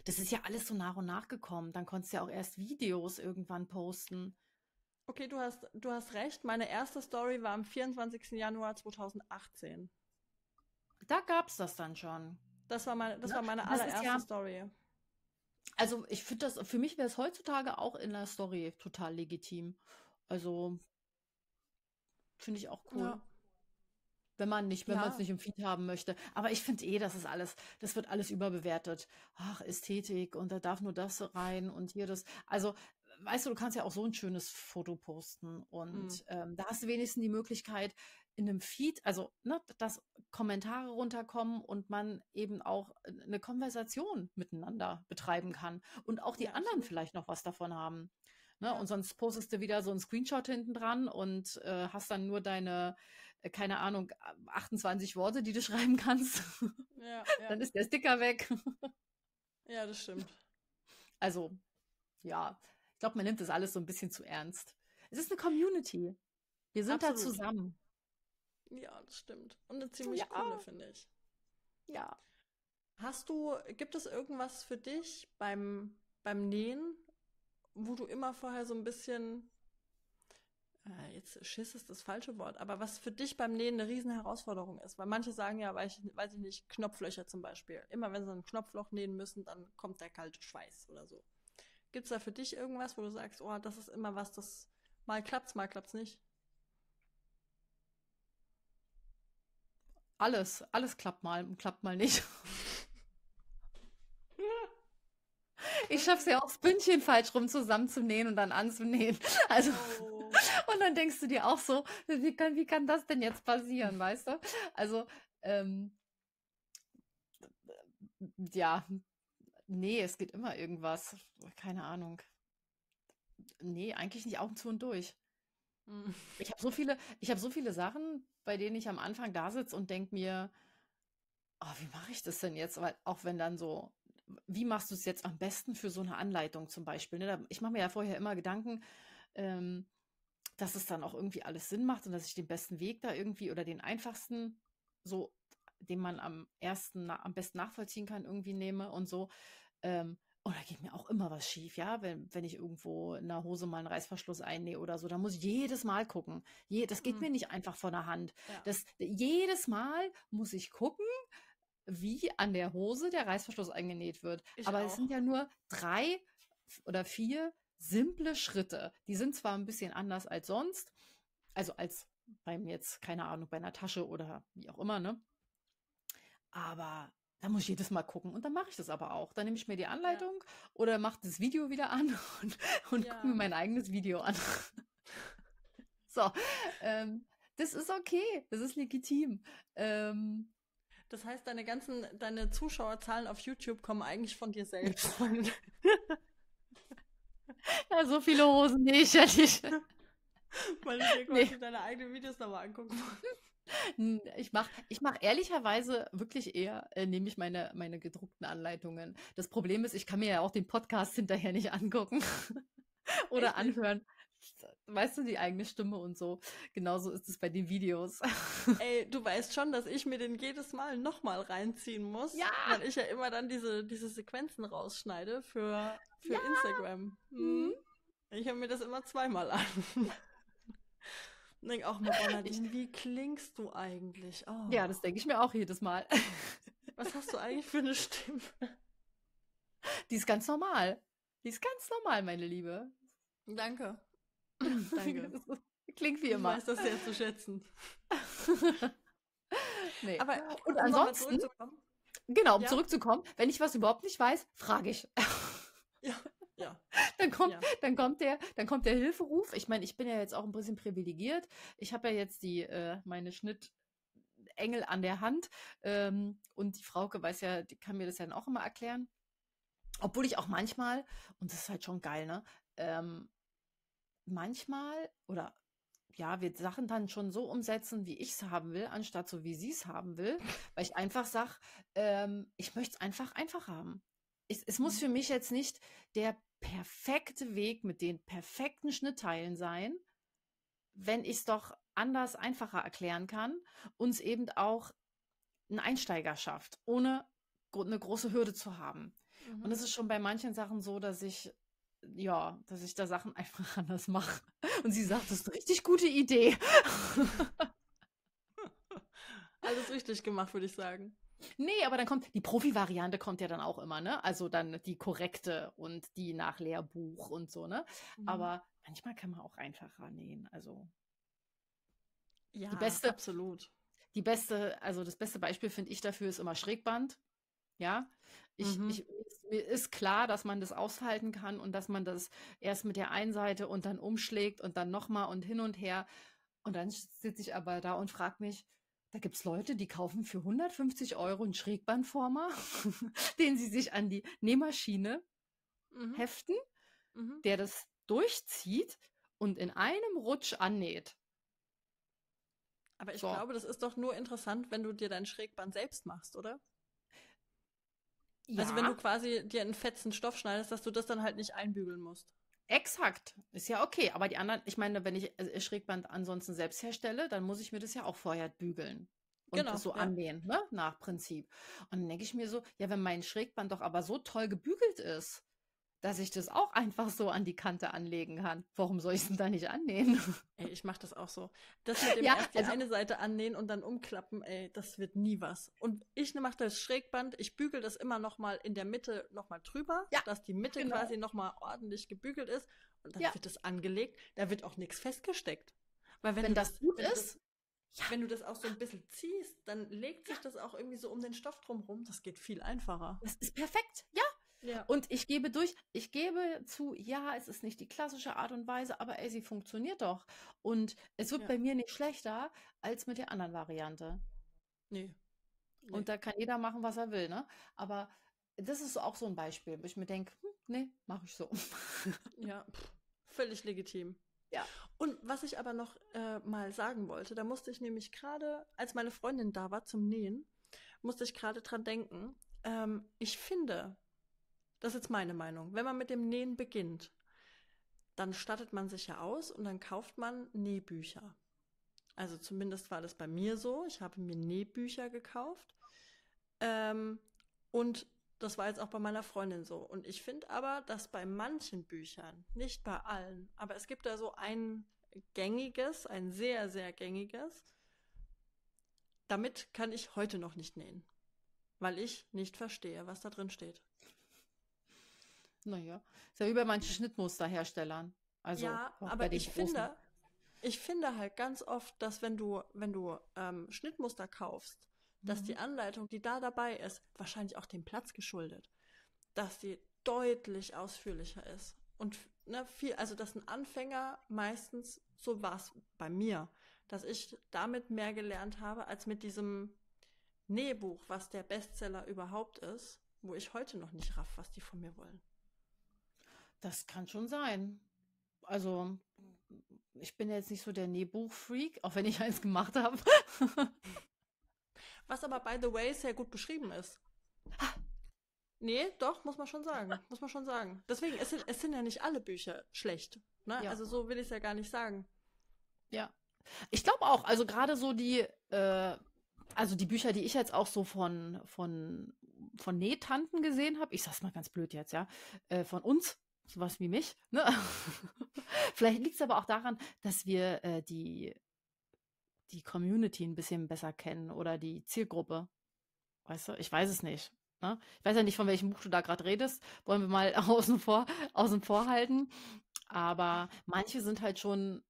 das ist ja alles so nach und nach gekommen. Dann konntest du ja auch erst Videos irgendwann posten. Okay, du hast, du hast recht. Meine erste Story war am 24. Januar 2018. Da gab es das dann schon. Das war meine, das Na, war meine allererste ja, Story. Also ich finde das, für mich wäre es heutzutage auch in der Story total legitim. Also finde ich auch cool. Ja. Wenn man nicht, wenn ja. man es nicht im Feed haben möchte. Aber ich finde eh, das ist alles, das wird alles überbewertet. Ach, Ästhetik und da darf nur das rein und hier das. Also, weißt du, du kannst ja auch so ein schönes Foto posten und mhm. ähm, da hast du wenigstens die Möglichkeit, in einem Feed, also ne, dass Kommentare runterkommen und man eben auch äh, eine Konversation miteinander betreiben kann und auch die ja, anderen vielleicht noch was davon haben. Ne? Ja. Und sonst postest du wieder so einen Screenshot hinten dran und äh, hast dann nur deine, keine Ahnung, 28 Worte, die du schreiben kannst. Ja, dann ist der Sticker weg. ja, das stimmt. Also, ja, ich glaube, man nimmt das alles so ein bisschen zu ernst. Es ist eine Community. Wir sind Absolut. da zusammen. Ja, das stimmt. Und eine ziemlich ja. coole, finde ich. Ja. Hast du, gibt es irgendwas für dich beim, beim Nähen, wo du immer vorher so ein bisschen, äh, jetzt Schiss ist das falsche Wort, aber was für dich beim Nähen eine riesen Herausforderung ist? Weil manche sagen ja, weiß ich, weiß ich nicht, Knopflöcher zum Beispiel. Immer wenn sie ein Knopfloch nähen müssen, dann kommt der kalte Schweiß oder so. Gibt es da für dich irgendwas, wo du sagst, oh, das ist immer was, das mal klappt's, mal klappt's nicht? Alles, alles klappt mal, klappt mal nicht. Ich schaffe es ja auch, das Bündchen falsch rum zusammenzunähen und dann anzunähen. Also, oh. Und dann denkst du dir auch so, wie kann, wie kann das denn jetzt passieren, weißt du? Also, ähm, ja, nee, es geht immer irgendwas. Keine Ahnung. Nee, eigentlich nicht Augen zu und durch. Hm. Ich habe so viele, ich habe so viele Sachen, bei denen ich am Anfang da sitze und denke mir, oh, wie mache ich das denn jetzt? Weil auch wenn dann so, wie machst du es jetzt am besten für so eine Anleitung zum Beispiel? Ne? Ich mache mir ja vorher immer Gedanken, ähm, dass es dann auch irgendwie alles Sinn macht und dass ich den besten Weg da irgendwie oder den einfachsten, so, den man am ersten, am besten nachvollziehen kann, irgendwie nehme und so. Ähm, und da geht mir auch immer was schief, ja, wenn, wenn ich irgendwo in der Hose mal einen Reißverschluss einnähe oder so, da muss ich jedes Mal gucken. Je, das geht mhm. mir nicht einfach von der Hand. Ja. Das, jedes Mal muss ich gucken, wie an der Hose der Reißverschluss eingenäht wird. Ich Aber auch. es sind ja nur drei oder vier simple Schritte. Die sind zwar ein bisschen anders als sonst, also als beim jetzt, keine Ahnung, bei einer Tasche oder wie auch immer, ne? Aber da muss ich jedes Mal gucken. Und dann mache ich das aber auch. Dann nehme ich mir die Anleitung ja. oder mache das Video wieder an und, und ja. gucke mir mein eigenes Video an. so, ähm, das ist okay. Das ist legitim. Ähm, das heißt, deine ganzen, deine Zuschauerzahlen auf YouTube kommen eigentlich von dir selbst. ja, so viele Hosen ich ja nicht. Weil du dir quasi nee. deine eigenen Videos nochmal angucken Ich mache ich mach ehrlicherweise wirklich eher, äh, nehme ich meine, meine gedruckten Anleitungen. Das Problem ist, ich kann mir ja auch den Podcast hinterher nicht angucken oder Echt? anhören. Weißt du, die eigene Stimme und so. Genauso ist es bei den Videos. Ey, du weißt schon, dass ich mir den jedes Mal nochmal reinziehen muss. Ja. Weil ich ja immer dann diese, diese Sequenzen rausschneide für, für ja. Instagram. Mhm. Ich höre mir das immer zweimal an. Denk auch mal, Bernadine, wie klingst du eigentlich? Oh. Ja, das denke ich mir auch jedes Mal. Was hast du eigentlich für eine Stimme? Die ist ganz normal. Die ist ganz normal, meine Liebe. Danke. Danke. Klingt wie immer. Ich weiß das sehr zu schätzen. nee. Aber und ansonsten, genau, um ja? zurückzukommen, wenn ich was überhaupt nicht weiß, frage ich. ja. Ja. Dann kommt, ja. dann kommt der, dann kommt der Hilferuf. Ich meine, ich bin ja jetzt auch ein bisschen privilegiert. Ich habe ja jetzt die, äh, meine Schnittengel an der Hand. Ähm, und die Frauke weiß ja, die kann mir das ja dann auch immer erklären. Obwohl ich auch manchmal, und das ist halt schon geil, ne? Ähm, manchmal oder ja, wir Sachen dann schon so umsetzen, wie ich es haben will, anstatt so, wie sie es haben will, weil ich einfach sage, ähm, ich möchte es einfach einfach haben es, es muss mhm. für mich jetzt nicht der perfekte Weg mit den perfekten Schnittteilen sein, wenn ich es doch anders, einfacher erklären kann, uns eben auch einen Einsteiger schafft, ohne eine große Hürde zu haben. Mhm. Und es ist schon bei manchen Sachen so, dass ich ja, dass ich da Sachen einfach anders mache. Und sie sagt, das ist eine richtig gute Idee. Alles richtig gemacht, würde ich sagen. Nee, aber dann kommt, die Profi-Variante kommt ja dann auch immer, ne? Also dann die korrekte und die nach Lehrbuch und so, ne? Mhm. Aber manchmal kann man auch einfacher nähen, also. Ja, die beste, absolut. Die beste, also das beste Beispiel finde ich dafür ist immer Schrägband. Ja, ich, mhm. ich, mir ist klar, dass man das aushalten kann und dass man das erst mit der einen Seite und dann umschlägt und dann nochmal und hin und her. Und dann sitze ich aber da und frage mich, da gibt es Leute, die kaufen für 150 Euro einen Schrägbandformer, den sie sich an die Nähmaschine mhm. heften, mhm. der das durchzieht und in einem Rutsch annäht. Aber ich so. glaube, das ist doch nur interessant, wenn du dir dein Schrägband selbst machst, oder? Ja. Also wenn du quasi dir einen fetzen Stoff schneidest, dass du das dann halt nicht einbügeln musst. Exakt. Ist ja okay. Aber die anderen, ich meine, wenn ich Schrägband ansonsten selbst herstelle, dann muss ich mir das ja auch vorher bügeln. Und genau, das so ja. annähen, ne? Nach Prinzip. Und dann denke ich mir so, ja, wenn mein Schrägband doch aber so toll gebügelt ist, dass ich das auch einfach so an die Kante anlegen kann. Warum soll ich es denn da nicht annähen? Ey, ich mache das auch so. Das mit dem ja, erst die also, eine Seite annähen und dann umklappen, ey, das wird nie was. Und ich mache das Schrägband, ich bügel das immer noch mal in der Mitte noch mal drüber, ja, dass die Mitte genau. quasi noch mal ordentlich gebügelt ist und dann ja. wird es angelegt. Da wird auch nichts festgesteckt. Weil wenn, wenn das, das gut ist, ja. wenn du das auch so ein bisschen ziehst, dann legt sich das auch irgendwie so um den Stoff drumherum. Das geht viel einfacher. Das ist perfekt, ja. Ja. Und ich gebe durch, ich gebe zu, ja, es ist nicht die klassische Art und Weise, aber ey, sie funktioniert doch. Und es wird ja. bei mir nicht schlechter als mit der anderen Variante. Nee. nee. Und da kann jeder machen, was er will, ne? Aber das ist auch so ein Beispiel, wo ich mir denke, hm, nee, mache ich so. ja, pff, völlig legitim. Ja. Und was ich aber noch äh, mal sagen wollte, da musste ich nämlich gerade, als meine Freundin da war zum Nähen, musste ich gerade dran denken. Ähm, ich finde, das ist jetzt meine Meinung, wenn man mit dem Nähen beginnt, dann stattet man sich ja aus und dann kauft man Nähbücher. Also zumindest war das bei mir so. Ich habe mir Nähbücher gekauft. Ähm, und das war jetzt auch bei meiner Freundin so. Und ich finde aber, dass bei manchen Büchern, nicht bei allen, aber es gibt da so ein gängiges, ein sehr, sehr gängiges. Damit kann ich heute noch nicht nähen, weil ich nicht verstehe, was da drin steht. Naja, ist ja wie bei manchen Schnittmusterherstellern. Also ja, aber ich großen. finde, ich finde halt ganz oft, dass wenn du, wenn du ähm, Schnittmuster kaufst, dass die mhm. Anleitung, die da dabei ist, wahrscheinlich auch dem Platz geschuldet, dass die deutlich ausführlicher ist. Und ne, viel, also dass ein Anfänger meistens, so war es bei mir, dass ich damit mehr gelernt habe, als mit diesem Nähbuch, was der Bestseller überhaupt ist, wo ich heute noch nicht raff, was die von mir wollen. Das kann schon sein. Also, ich bin jetzt nicht so der Nähbuch-Freak, auch wenn ich eins gemacht habe. Was aber, by the way, sehr gut beschrieben ist. Nee, doch, muss man schon sagen. Muss man schon sagen. Deswegen, es sind, es sind ja nicht alle Bücher schlecht. Ne? Ja. Also so will ich es ja gar nicht sagen. Ja. Ich glaube auch, also gerade so die, äh, also die Bücher, die ich jetzt auch so von, von, von Nähtanten gesehen habe, ich sag's mal ganz blöd jetzt, ja, äh, von uns, sowas wie mich, ne? Vielleicht liegt es aber auch daran, dass wir äh, die die Community ein bisschen besser kennen oder die Zielgruppe. Weißt du, ich weiß es nicht. Ne? Ich weiß ja nicht, von welchem Buch du da gerade redest. Wollen wir mal außen vor, außen vor halten. Aber manche sind halt schon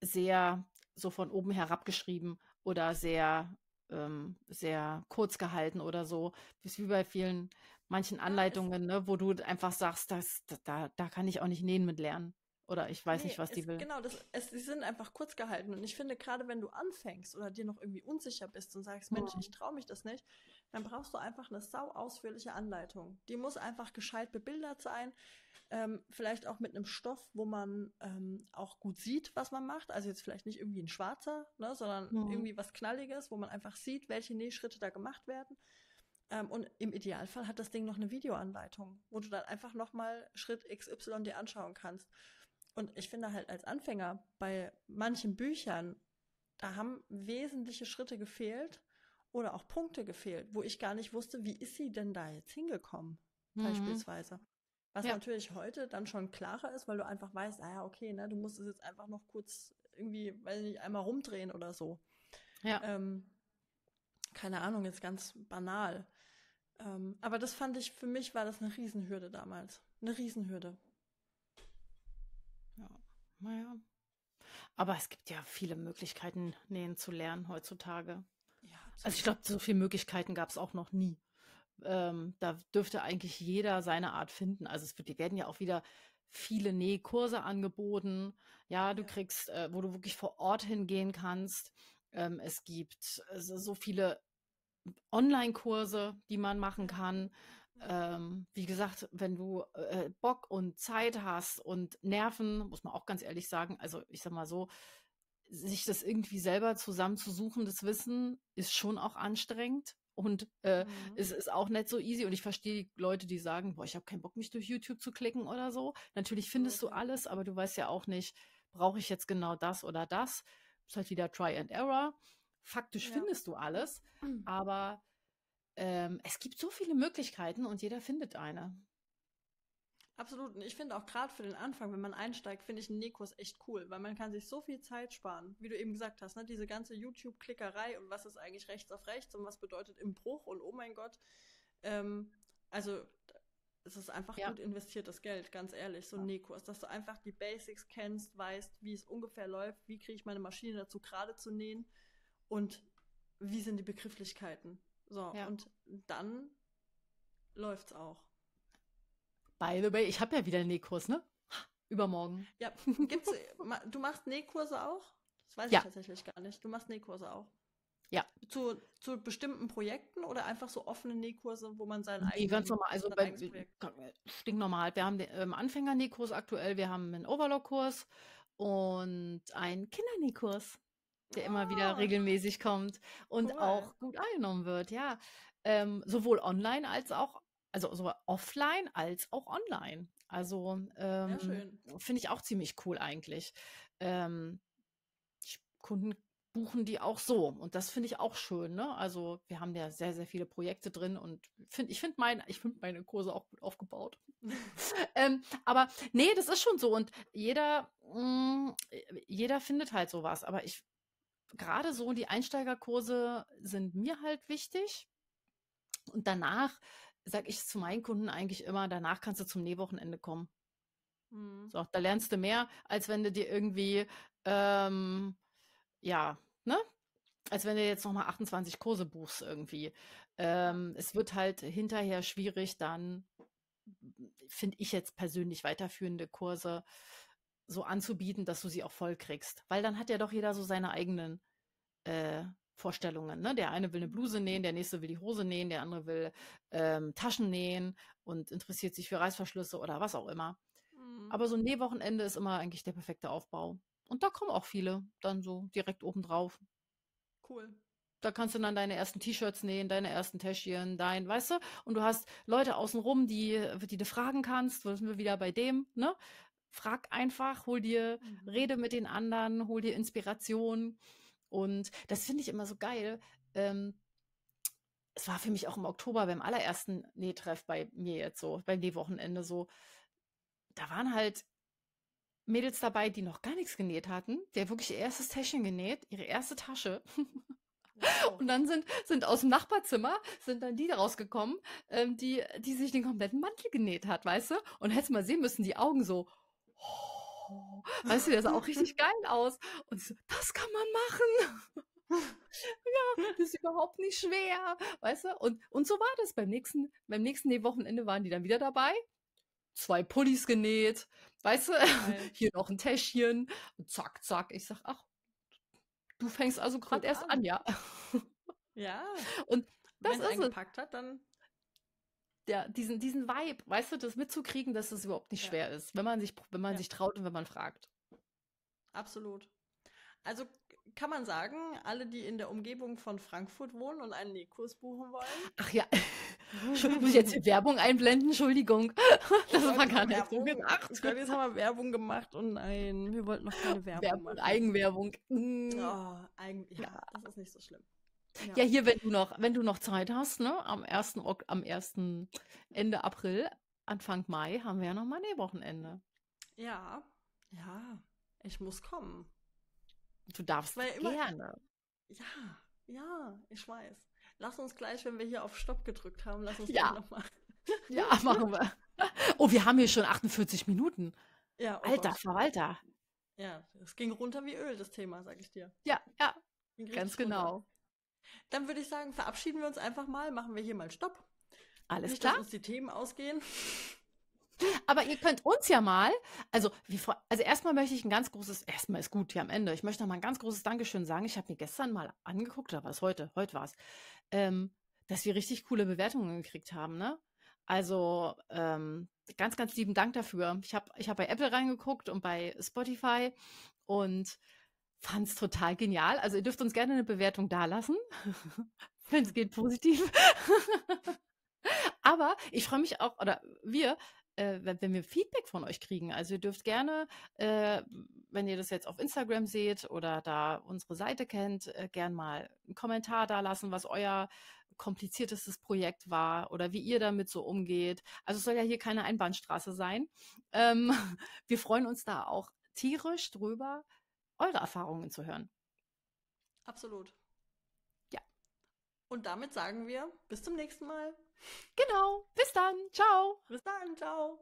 sehr so von oben herabgeschrieben oder sehr, ähm, sehr kurz gehalten oder so. Wie bei vielen, manchen Anleitungen, ne, wo du einfach sagst, das, da, da kann ich auch nicht nähen mit lernen. Oder ich weiß nee, nicht, was es, die will. Genau, das, es, die sind einfach kurz gehalten. Und ich finde, gerade wenn du anfängst oder dir noch irgendwie unsicher bist und sagst, Mensch, ich traue mich das nicht, dann brauchst du einfach eine sau ausführliche Anleitung. Die muss einfach gescheit bebildert sein. Ähm, vielleicht auch mit einem Stoff, wo man ähm, auch gut sieht, was man macht. Also jetzt vielleicht nicht irgendwie ein schwarzer, ne, sondern mhm. irgendwie was Knalliges, wo man einfach sieht, welche Nähschritte da gemacht werden. Ähm, und im Idealfall hat das Ding noch eine Videoanleitung, wo du dann einfach nochmal Schritt XY dir anschauen kannst. Und ich finde halt als Anfänger bei manchen Büchern, da haben wesentliche Schritte gefehlt oder auch Punkte gefehlt, wo ich gar nicht wusste, wie ist sie denn da jetzt hingekommen, mhm. beispielsweise. Was ja. natürlich heute dann schon klarer ist, weil du einfach weißt, ah ja, okay, ne, du musst es jetzt einfach noch kurz irgendwie, weiß ich nicht, einmal rumdrehen oder so. Ja. Ähm, keine Ahnung, jetzt ganz banal. Ähm, aber das fand ich, für mich war das eine Riesenhürde damals. Eine Riesenhürde. Naja. Aber es gibt ja viele Möglichkeiten, nähen zu lernen heutzutage. Ja, also ich glaube, so viele Möglichkeiten gab es auch noch nie. Ähm, da dürfte eigentlich jeder seine Art finden. Also es wird, werden ja auch wieder viele Nähkurse angeboten. Ja, du ja. kriegst, äh, wo du wirklich vor Ort hingehen kannst. Ähm, es gibt äh, so viele Online-Kurse, die man machen kann ähm, wie gesagt, wenn du äh, Bock und Zeit hast und Nerven, muss man auch ganz ehrlich sagen, also ich sag mal so, sich das irgendwie selber zusammenzusuchen, das Wissen, ist schon auch anstrengend. Und äh, mhm. es ist auch nicht so easy. Und ich verstehe die Leute, die sagen, boah, ich habe keinen Bock, mich durch YouTube zu klicken oder so. Natürlich findest mhm. du alles, aber du weißt ja auch nicht, brauche ich jetzt genau das oder das. Ist halt wieder Try and Error. Faktisch ja. findest du alles, mhm. aber ähm, es gibt so viele Möglichkeiten und jeder findet eine. Absolut. Und ich finde auch gerade für den Anfang, wenn man einsteigt, finde ich einen Nekos echt cool, weil man kann sich so viel Zeit sparen. Wie du eben gesagt hast, ne? diese ganze YouTube-Klickerei und was ist eigentlich rechts auf rechts und was bedeutet im Bruch und oh mein Gott. Ähm, also es ist einfach Ja. gut investiertes Geld, ganz ehrlich, so ein Nähkurs, dass du einfach die Basics kennst, weißt, wie es ungefähr läuft, wie kriege ich meine Maschine dazu gerade zu nähen und wie sind die Begrifflichkeiten. So, Ja. und dann läuft's auch. By the way, ich habe ja wieder einen Nähkurs, ne? Übermorgen. Ja, gibt's, du machst Nähkurse auch? Das weiß Ja. ich tatsächlich gar nicht. Du machst Nähkurse auch. Ja. Zu, zu bestimmten Projekten oder einfach so offene Nähkurse, wo man seinen Nee, eigenen, ganz normal. Also bei stinknormal. Wir haben den ähm, Anfänger-Nähkurs aktuell, wir haben einen Overlock-Kurs und einen Kindernähkurs, der immer wieder Ah, regelmäßig kommt und cool. auch gut angenommen wird, ja. Ähm, sowohl online als auch, also sowohl offline als auch online. Also ähm, finde ich auch ziemlich cool eigentlich. Ähm, Kunden buchen die auch so und das finde ich auch schön. Ne? Also wir haben ja sehr, sehr viele Projekte drin und find, ich finde mein, ich find meine Kurse auch gut aufgebaut. ähm, aber nee, das ist schon so und jeder, mh, jeder findet halt sowas. Aber ich, gerade so die Einsteigerkurse sind mir halt wichtig. Und danach sage ich zu meinen Kunden eigentlich immer, danach kannst du zum Nähwochenende kommen. Mhm. So, da lernst du mehr, als wenn du dir irgendwie, ähm, ja, ne? Als wenn du jetzt nochmal 28 Kurse buchst irgendwie. Ähm, es wird halt hinterher schwierig, dann, finde ich jetzt persönlich, weiterführende Kurse so anzubieten, dass du sie auch voll kriegst. Weil dann hat ja doch jeder so seine eigenen äh, Vorstellungen. Ne? Der eine will eine Bluse nähen, der nächste will die Hose nähen, der andere will ähm, Taschen nähen und interessiert sich für Reißverschlüsse oder was auch immer. Mhm. Aber so ein Nähwochenende ist immer eigentlich der perfekte Aufbau. Und da kommen auch viele dann so direkt oben drauf. Cool. Da kannst du dann deine ersten T-Shirts nähen, deine ersten Täschchen, dein, weißt du? Und du hast Leute außenrum, die, die du fragen kannst. Wo sind wir wieder bei dem, ne? Frag einfach, hol dir, Mhm. rede mit den anderen, hol dir Inspiration. Und das finde ich immer so geil. Ähm, es war für mich auch im Oktober beim allerersten Nähtreff bei mir jetzt so, beim Nähwochenende so. Da waren halt Mädels dabei, die noch gar nichts genäht hatten. Die haben wirklich ihr erstes Täschchen genäht, ihre erste Tasche. Wow. Und dann sind, sind aus dem Nachbarzimmer, sind dann die rausgekommen, ähm, die, die sich den kompletten Mantel genäht hat, weißt du? Und hättest mal sehen müssen, die Augen so, oh, weißt du, der sah auch richtig geil aus. Und so, das kann man machen. ja, das ist überhaupt nicht schwer, weißt du? Und, und so war das. Beim nächsten, beim nächsten Nähwochenende waren die dann wieder dabei. Zwei Pullis genäht, weißt du? Hier noch ein Täschchen. Und zack, zack. Ich sag, ach, du fängst also gerade erst an. an, ja. Ja. Und das Wenn ist es. gepackt hat, dann der, diesen, diesen Vibe, weißt du, das mitzukriegen, dass es überhaupt nicht Ja. schwer ist, wenn man sich, wenn man Ja. sich traut und wenn man fragt. absolut. Also kann man sagen, alle, die in der Umgebung von Frankfurt wohnen und einen Nähkurs buchen wollen, Ach ja, Entschuldigung, muss ich jetzt Werbung einblenden? Entschuldigung. Das war gar nicht so Werbung. gedacht. Ich glaube, jetzt haben wir Werbung gemacht und nein, wir wollten noch keine Werbung, Werbung, machen. Eigenwerbung. Mm. Oh, eigen, ja, Ja. das ist nicht so schlimm. Ja, hier, wenn du noch, wenn du noch Zeit hast, ne, am 1. Ok am 1. Ende April, Anfang Mai haben wir ja noch mal Nähwochenende. Ja, ja, ich muss kommen. Du darfst Weil immer- gerne. Ja, ja, ich weiß. Lass uns gleich, wenn wir hier auf Stopp gedrückt haben, lass uns Ja. gleich nochmal. Ja, machen wir. Oh, wir haben hier schon 48 Minuten. Ja, oh Alter. Verwalter. Ja, es ging runter wie Öl, das Thema, sag ich dir. Ja, ja, ganz richtig runter. Dann würde ich sagen, verabschieden wir uns einfach mal, machen wir hier mal Stopp. Alles Nicht, klar. dass uns die Themen ausgehen. Aber ihr könnt uns ja mal, also, wie also erstmal möchte ich ein ganz großes, erstmal ist gut hier am Ende, ich möchte noch mal ein ganz großes Dankeschön sagen. Ich habe mir gestern mal angeguckt, oder was heute, heute war es, ähm, dass wir richtig coole Bewertungen gekriegt haben, ne? Also ähm, ganz, ganz lieben Dank dafür. Ich habe ich hab bei Apple reingeguckt und bei Spotify und fand es total genial. Also ihr dürft uns gerne eine Bewertung dalassen, wenn es geht positiv. Aber ich freue mich auch, oder wir, äh, wenn, wir Feedback von euch kriegen. Also ihr dürft gerne, äh, wenn ihr das jetzt auf Instagram seht oder da unsere Seite kennt, äh, gern mal einen Kommentar da lassen, was euer kompliziertestes Projekt war oder wie ihr damit so umgeht. Also es soll ja hier keine Einbahnstraße sein. Ähm, wir freuen uns da auch tierisch drüber, eure Erfahrungen zu hören. Absolut. Ja. Und damit sagen wir bis zum nächsten Mal. Genau. Bis dann. Ciao. Bis dann. Ciao.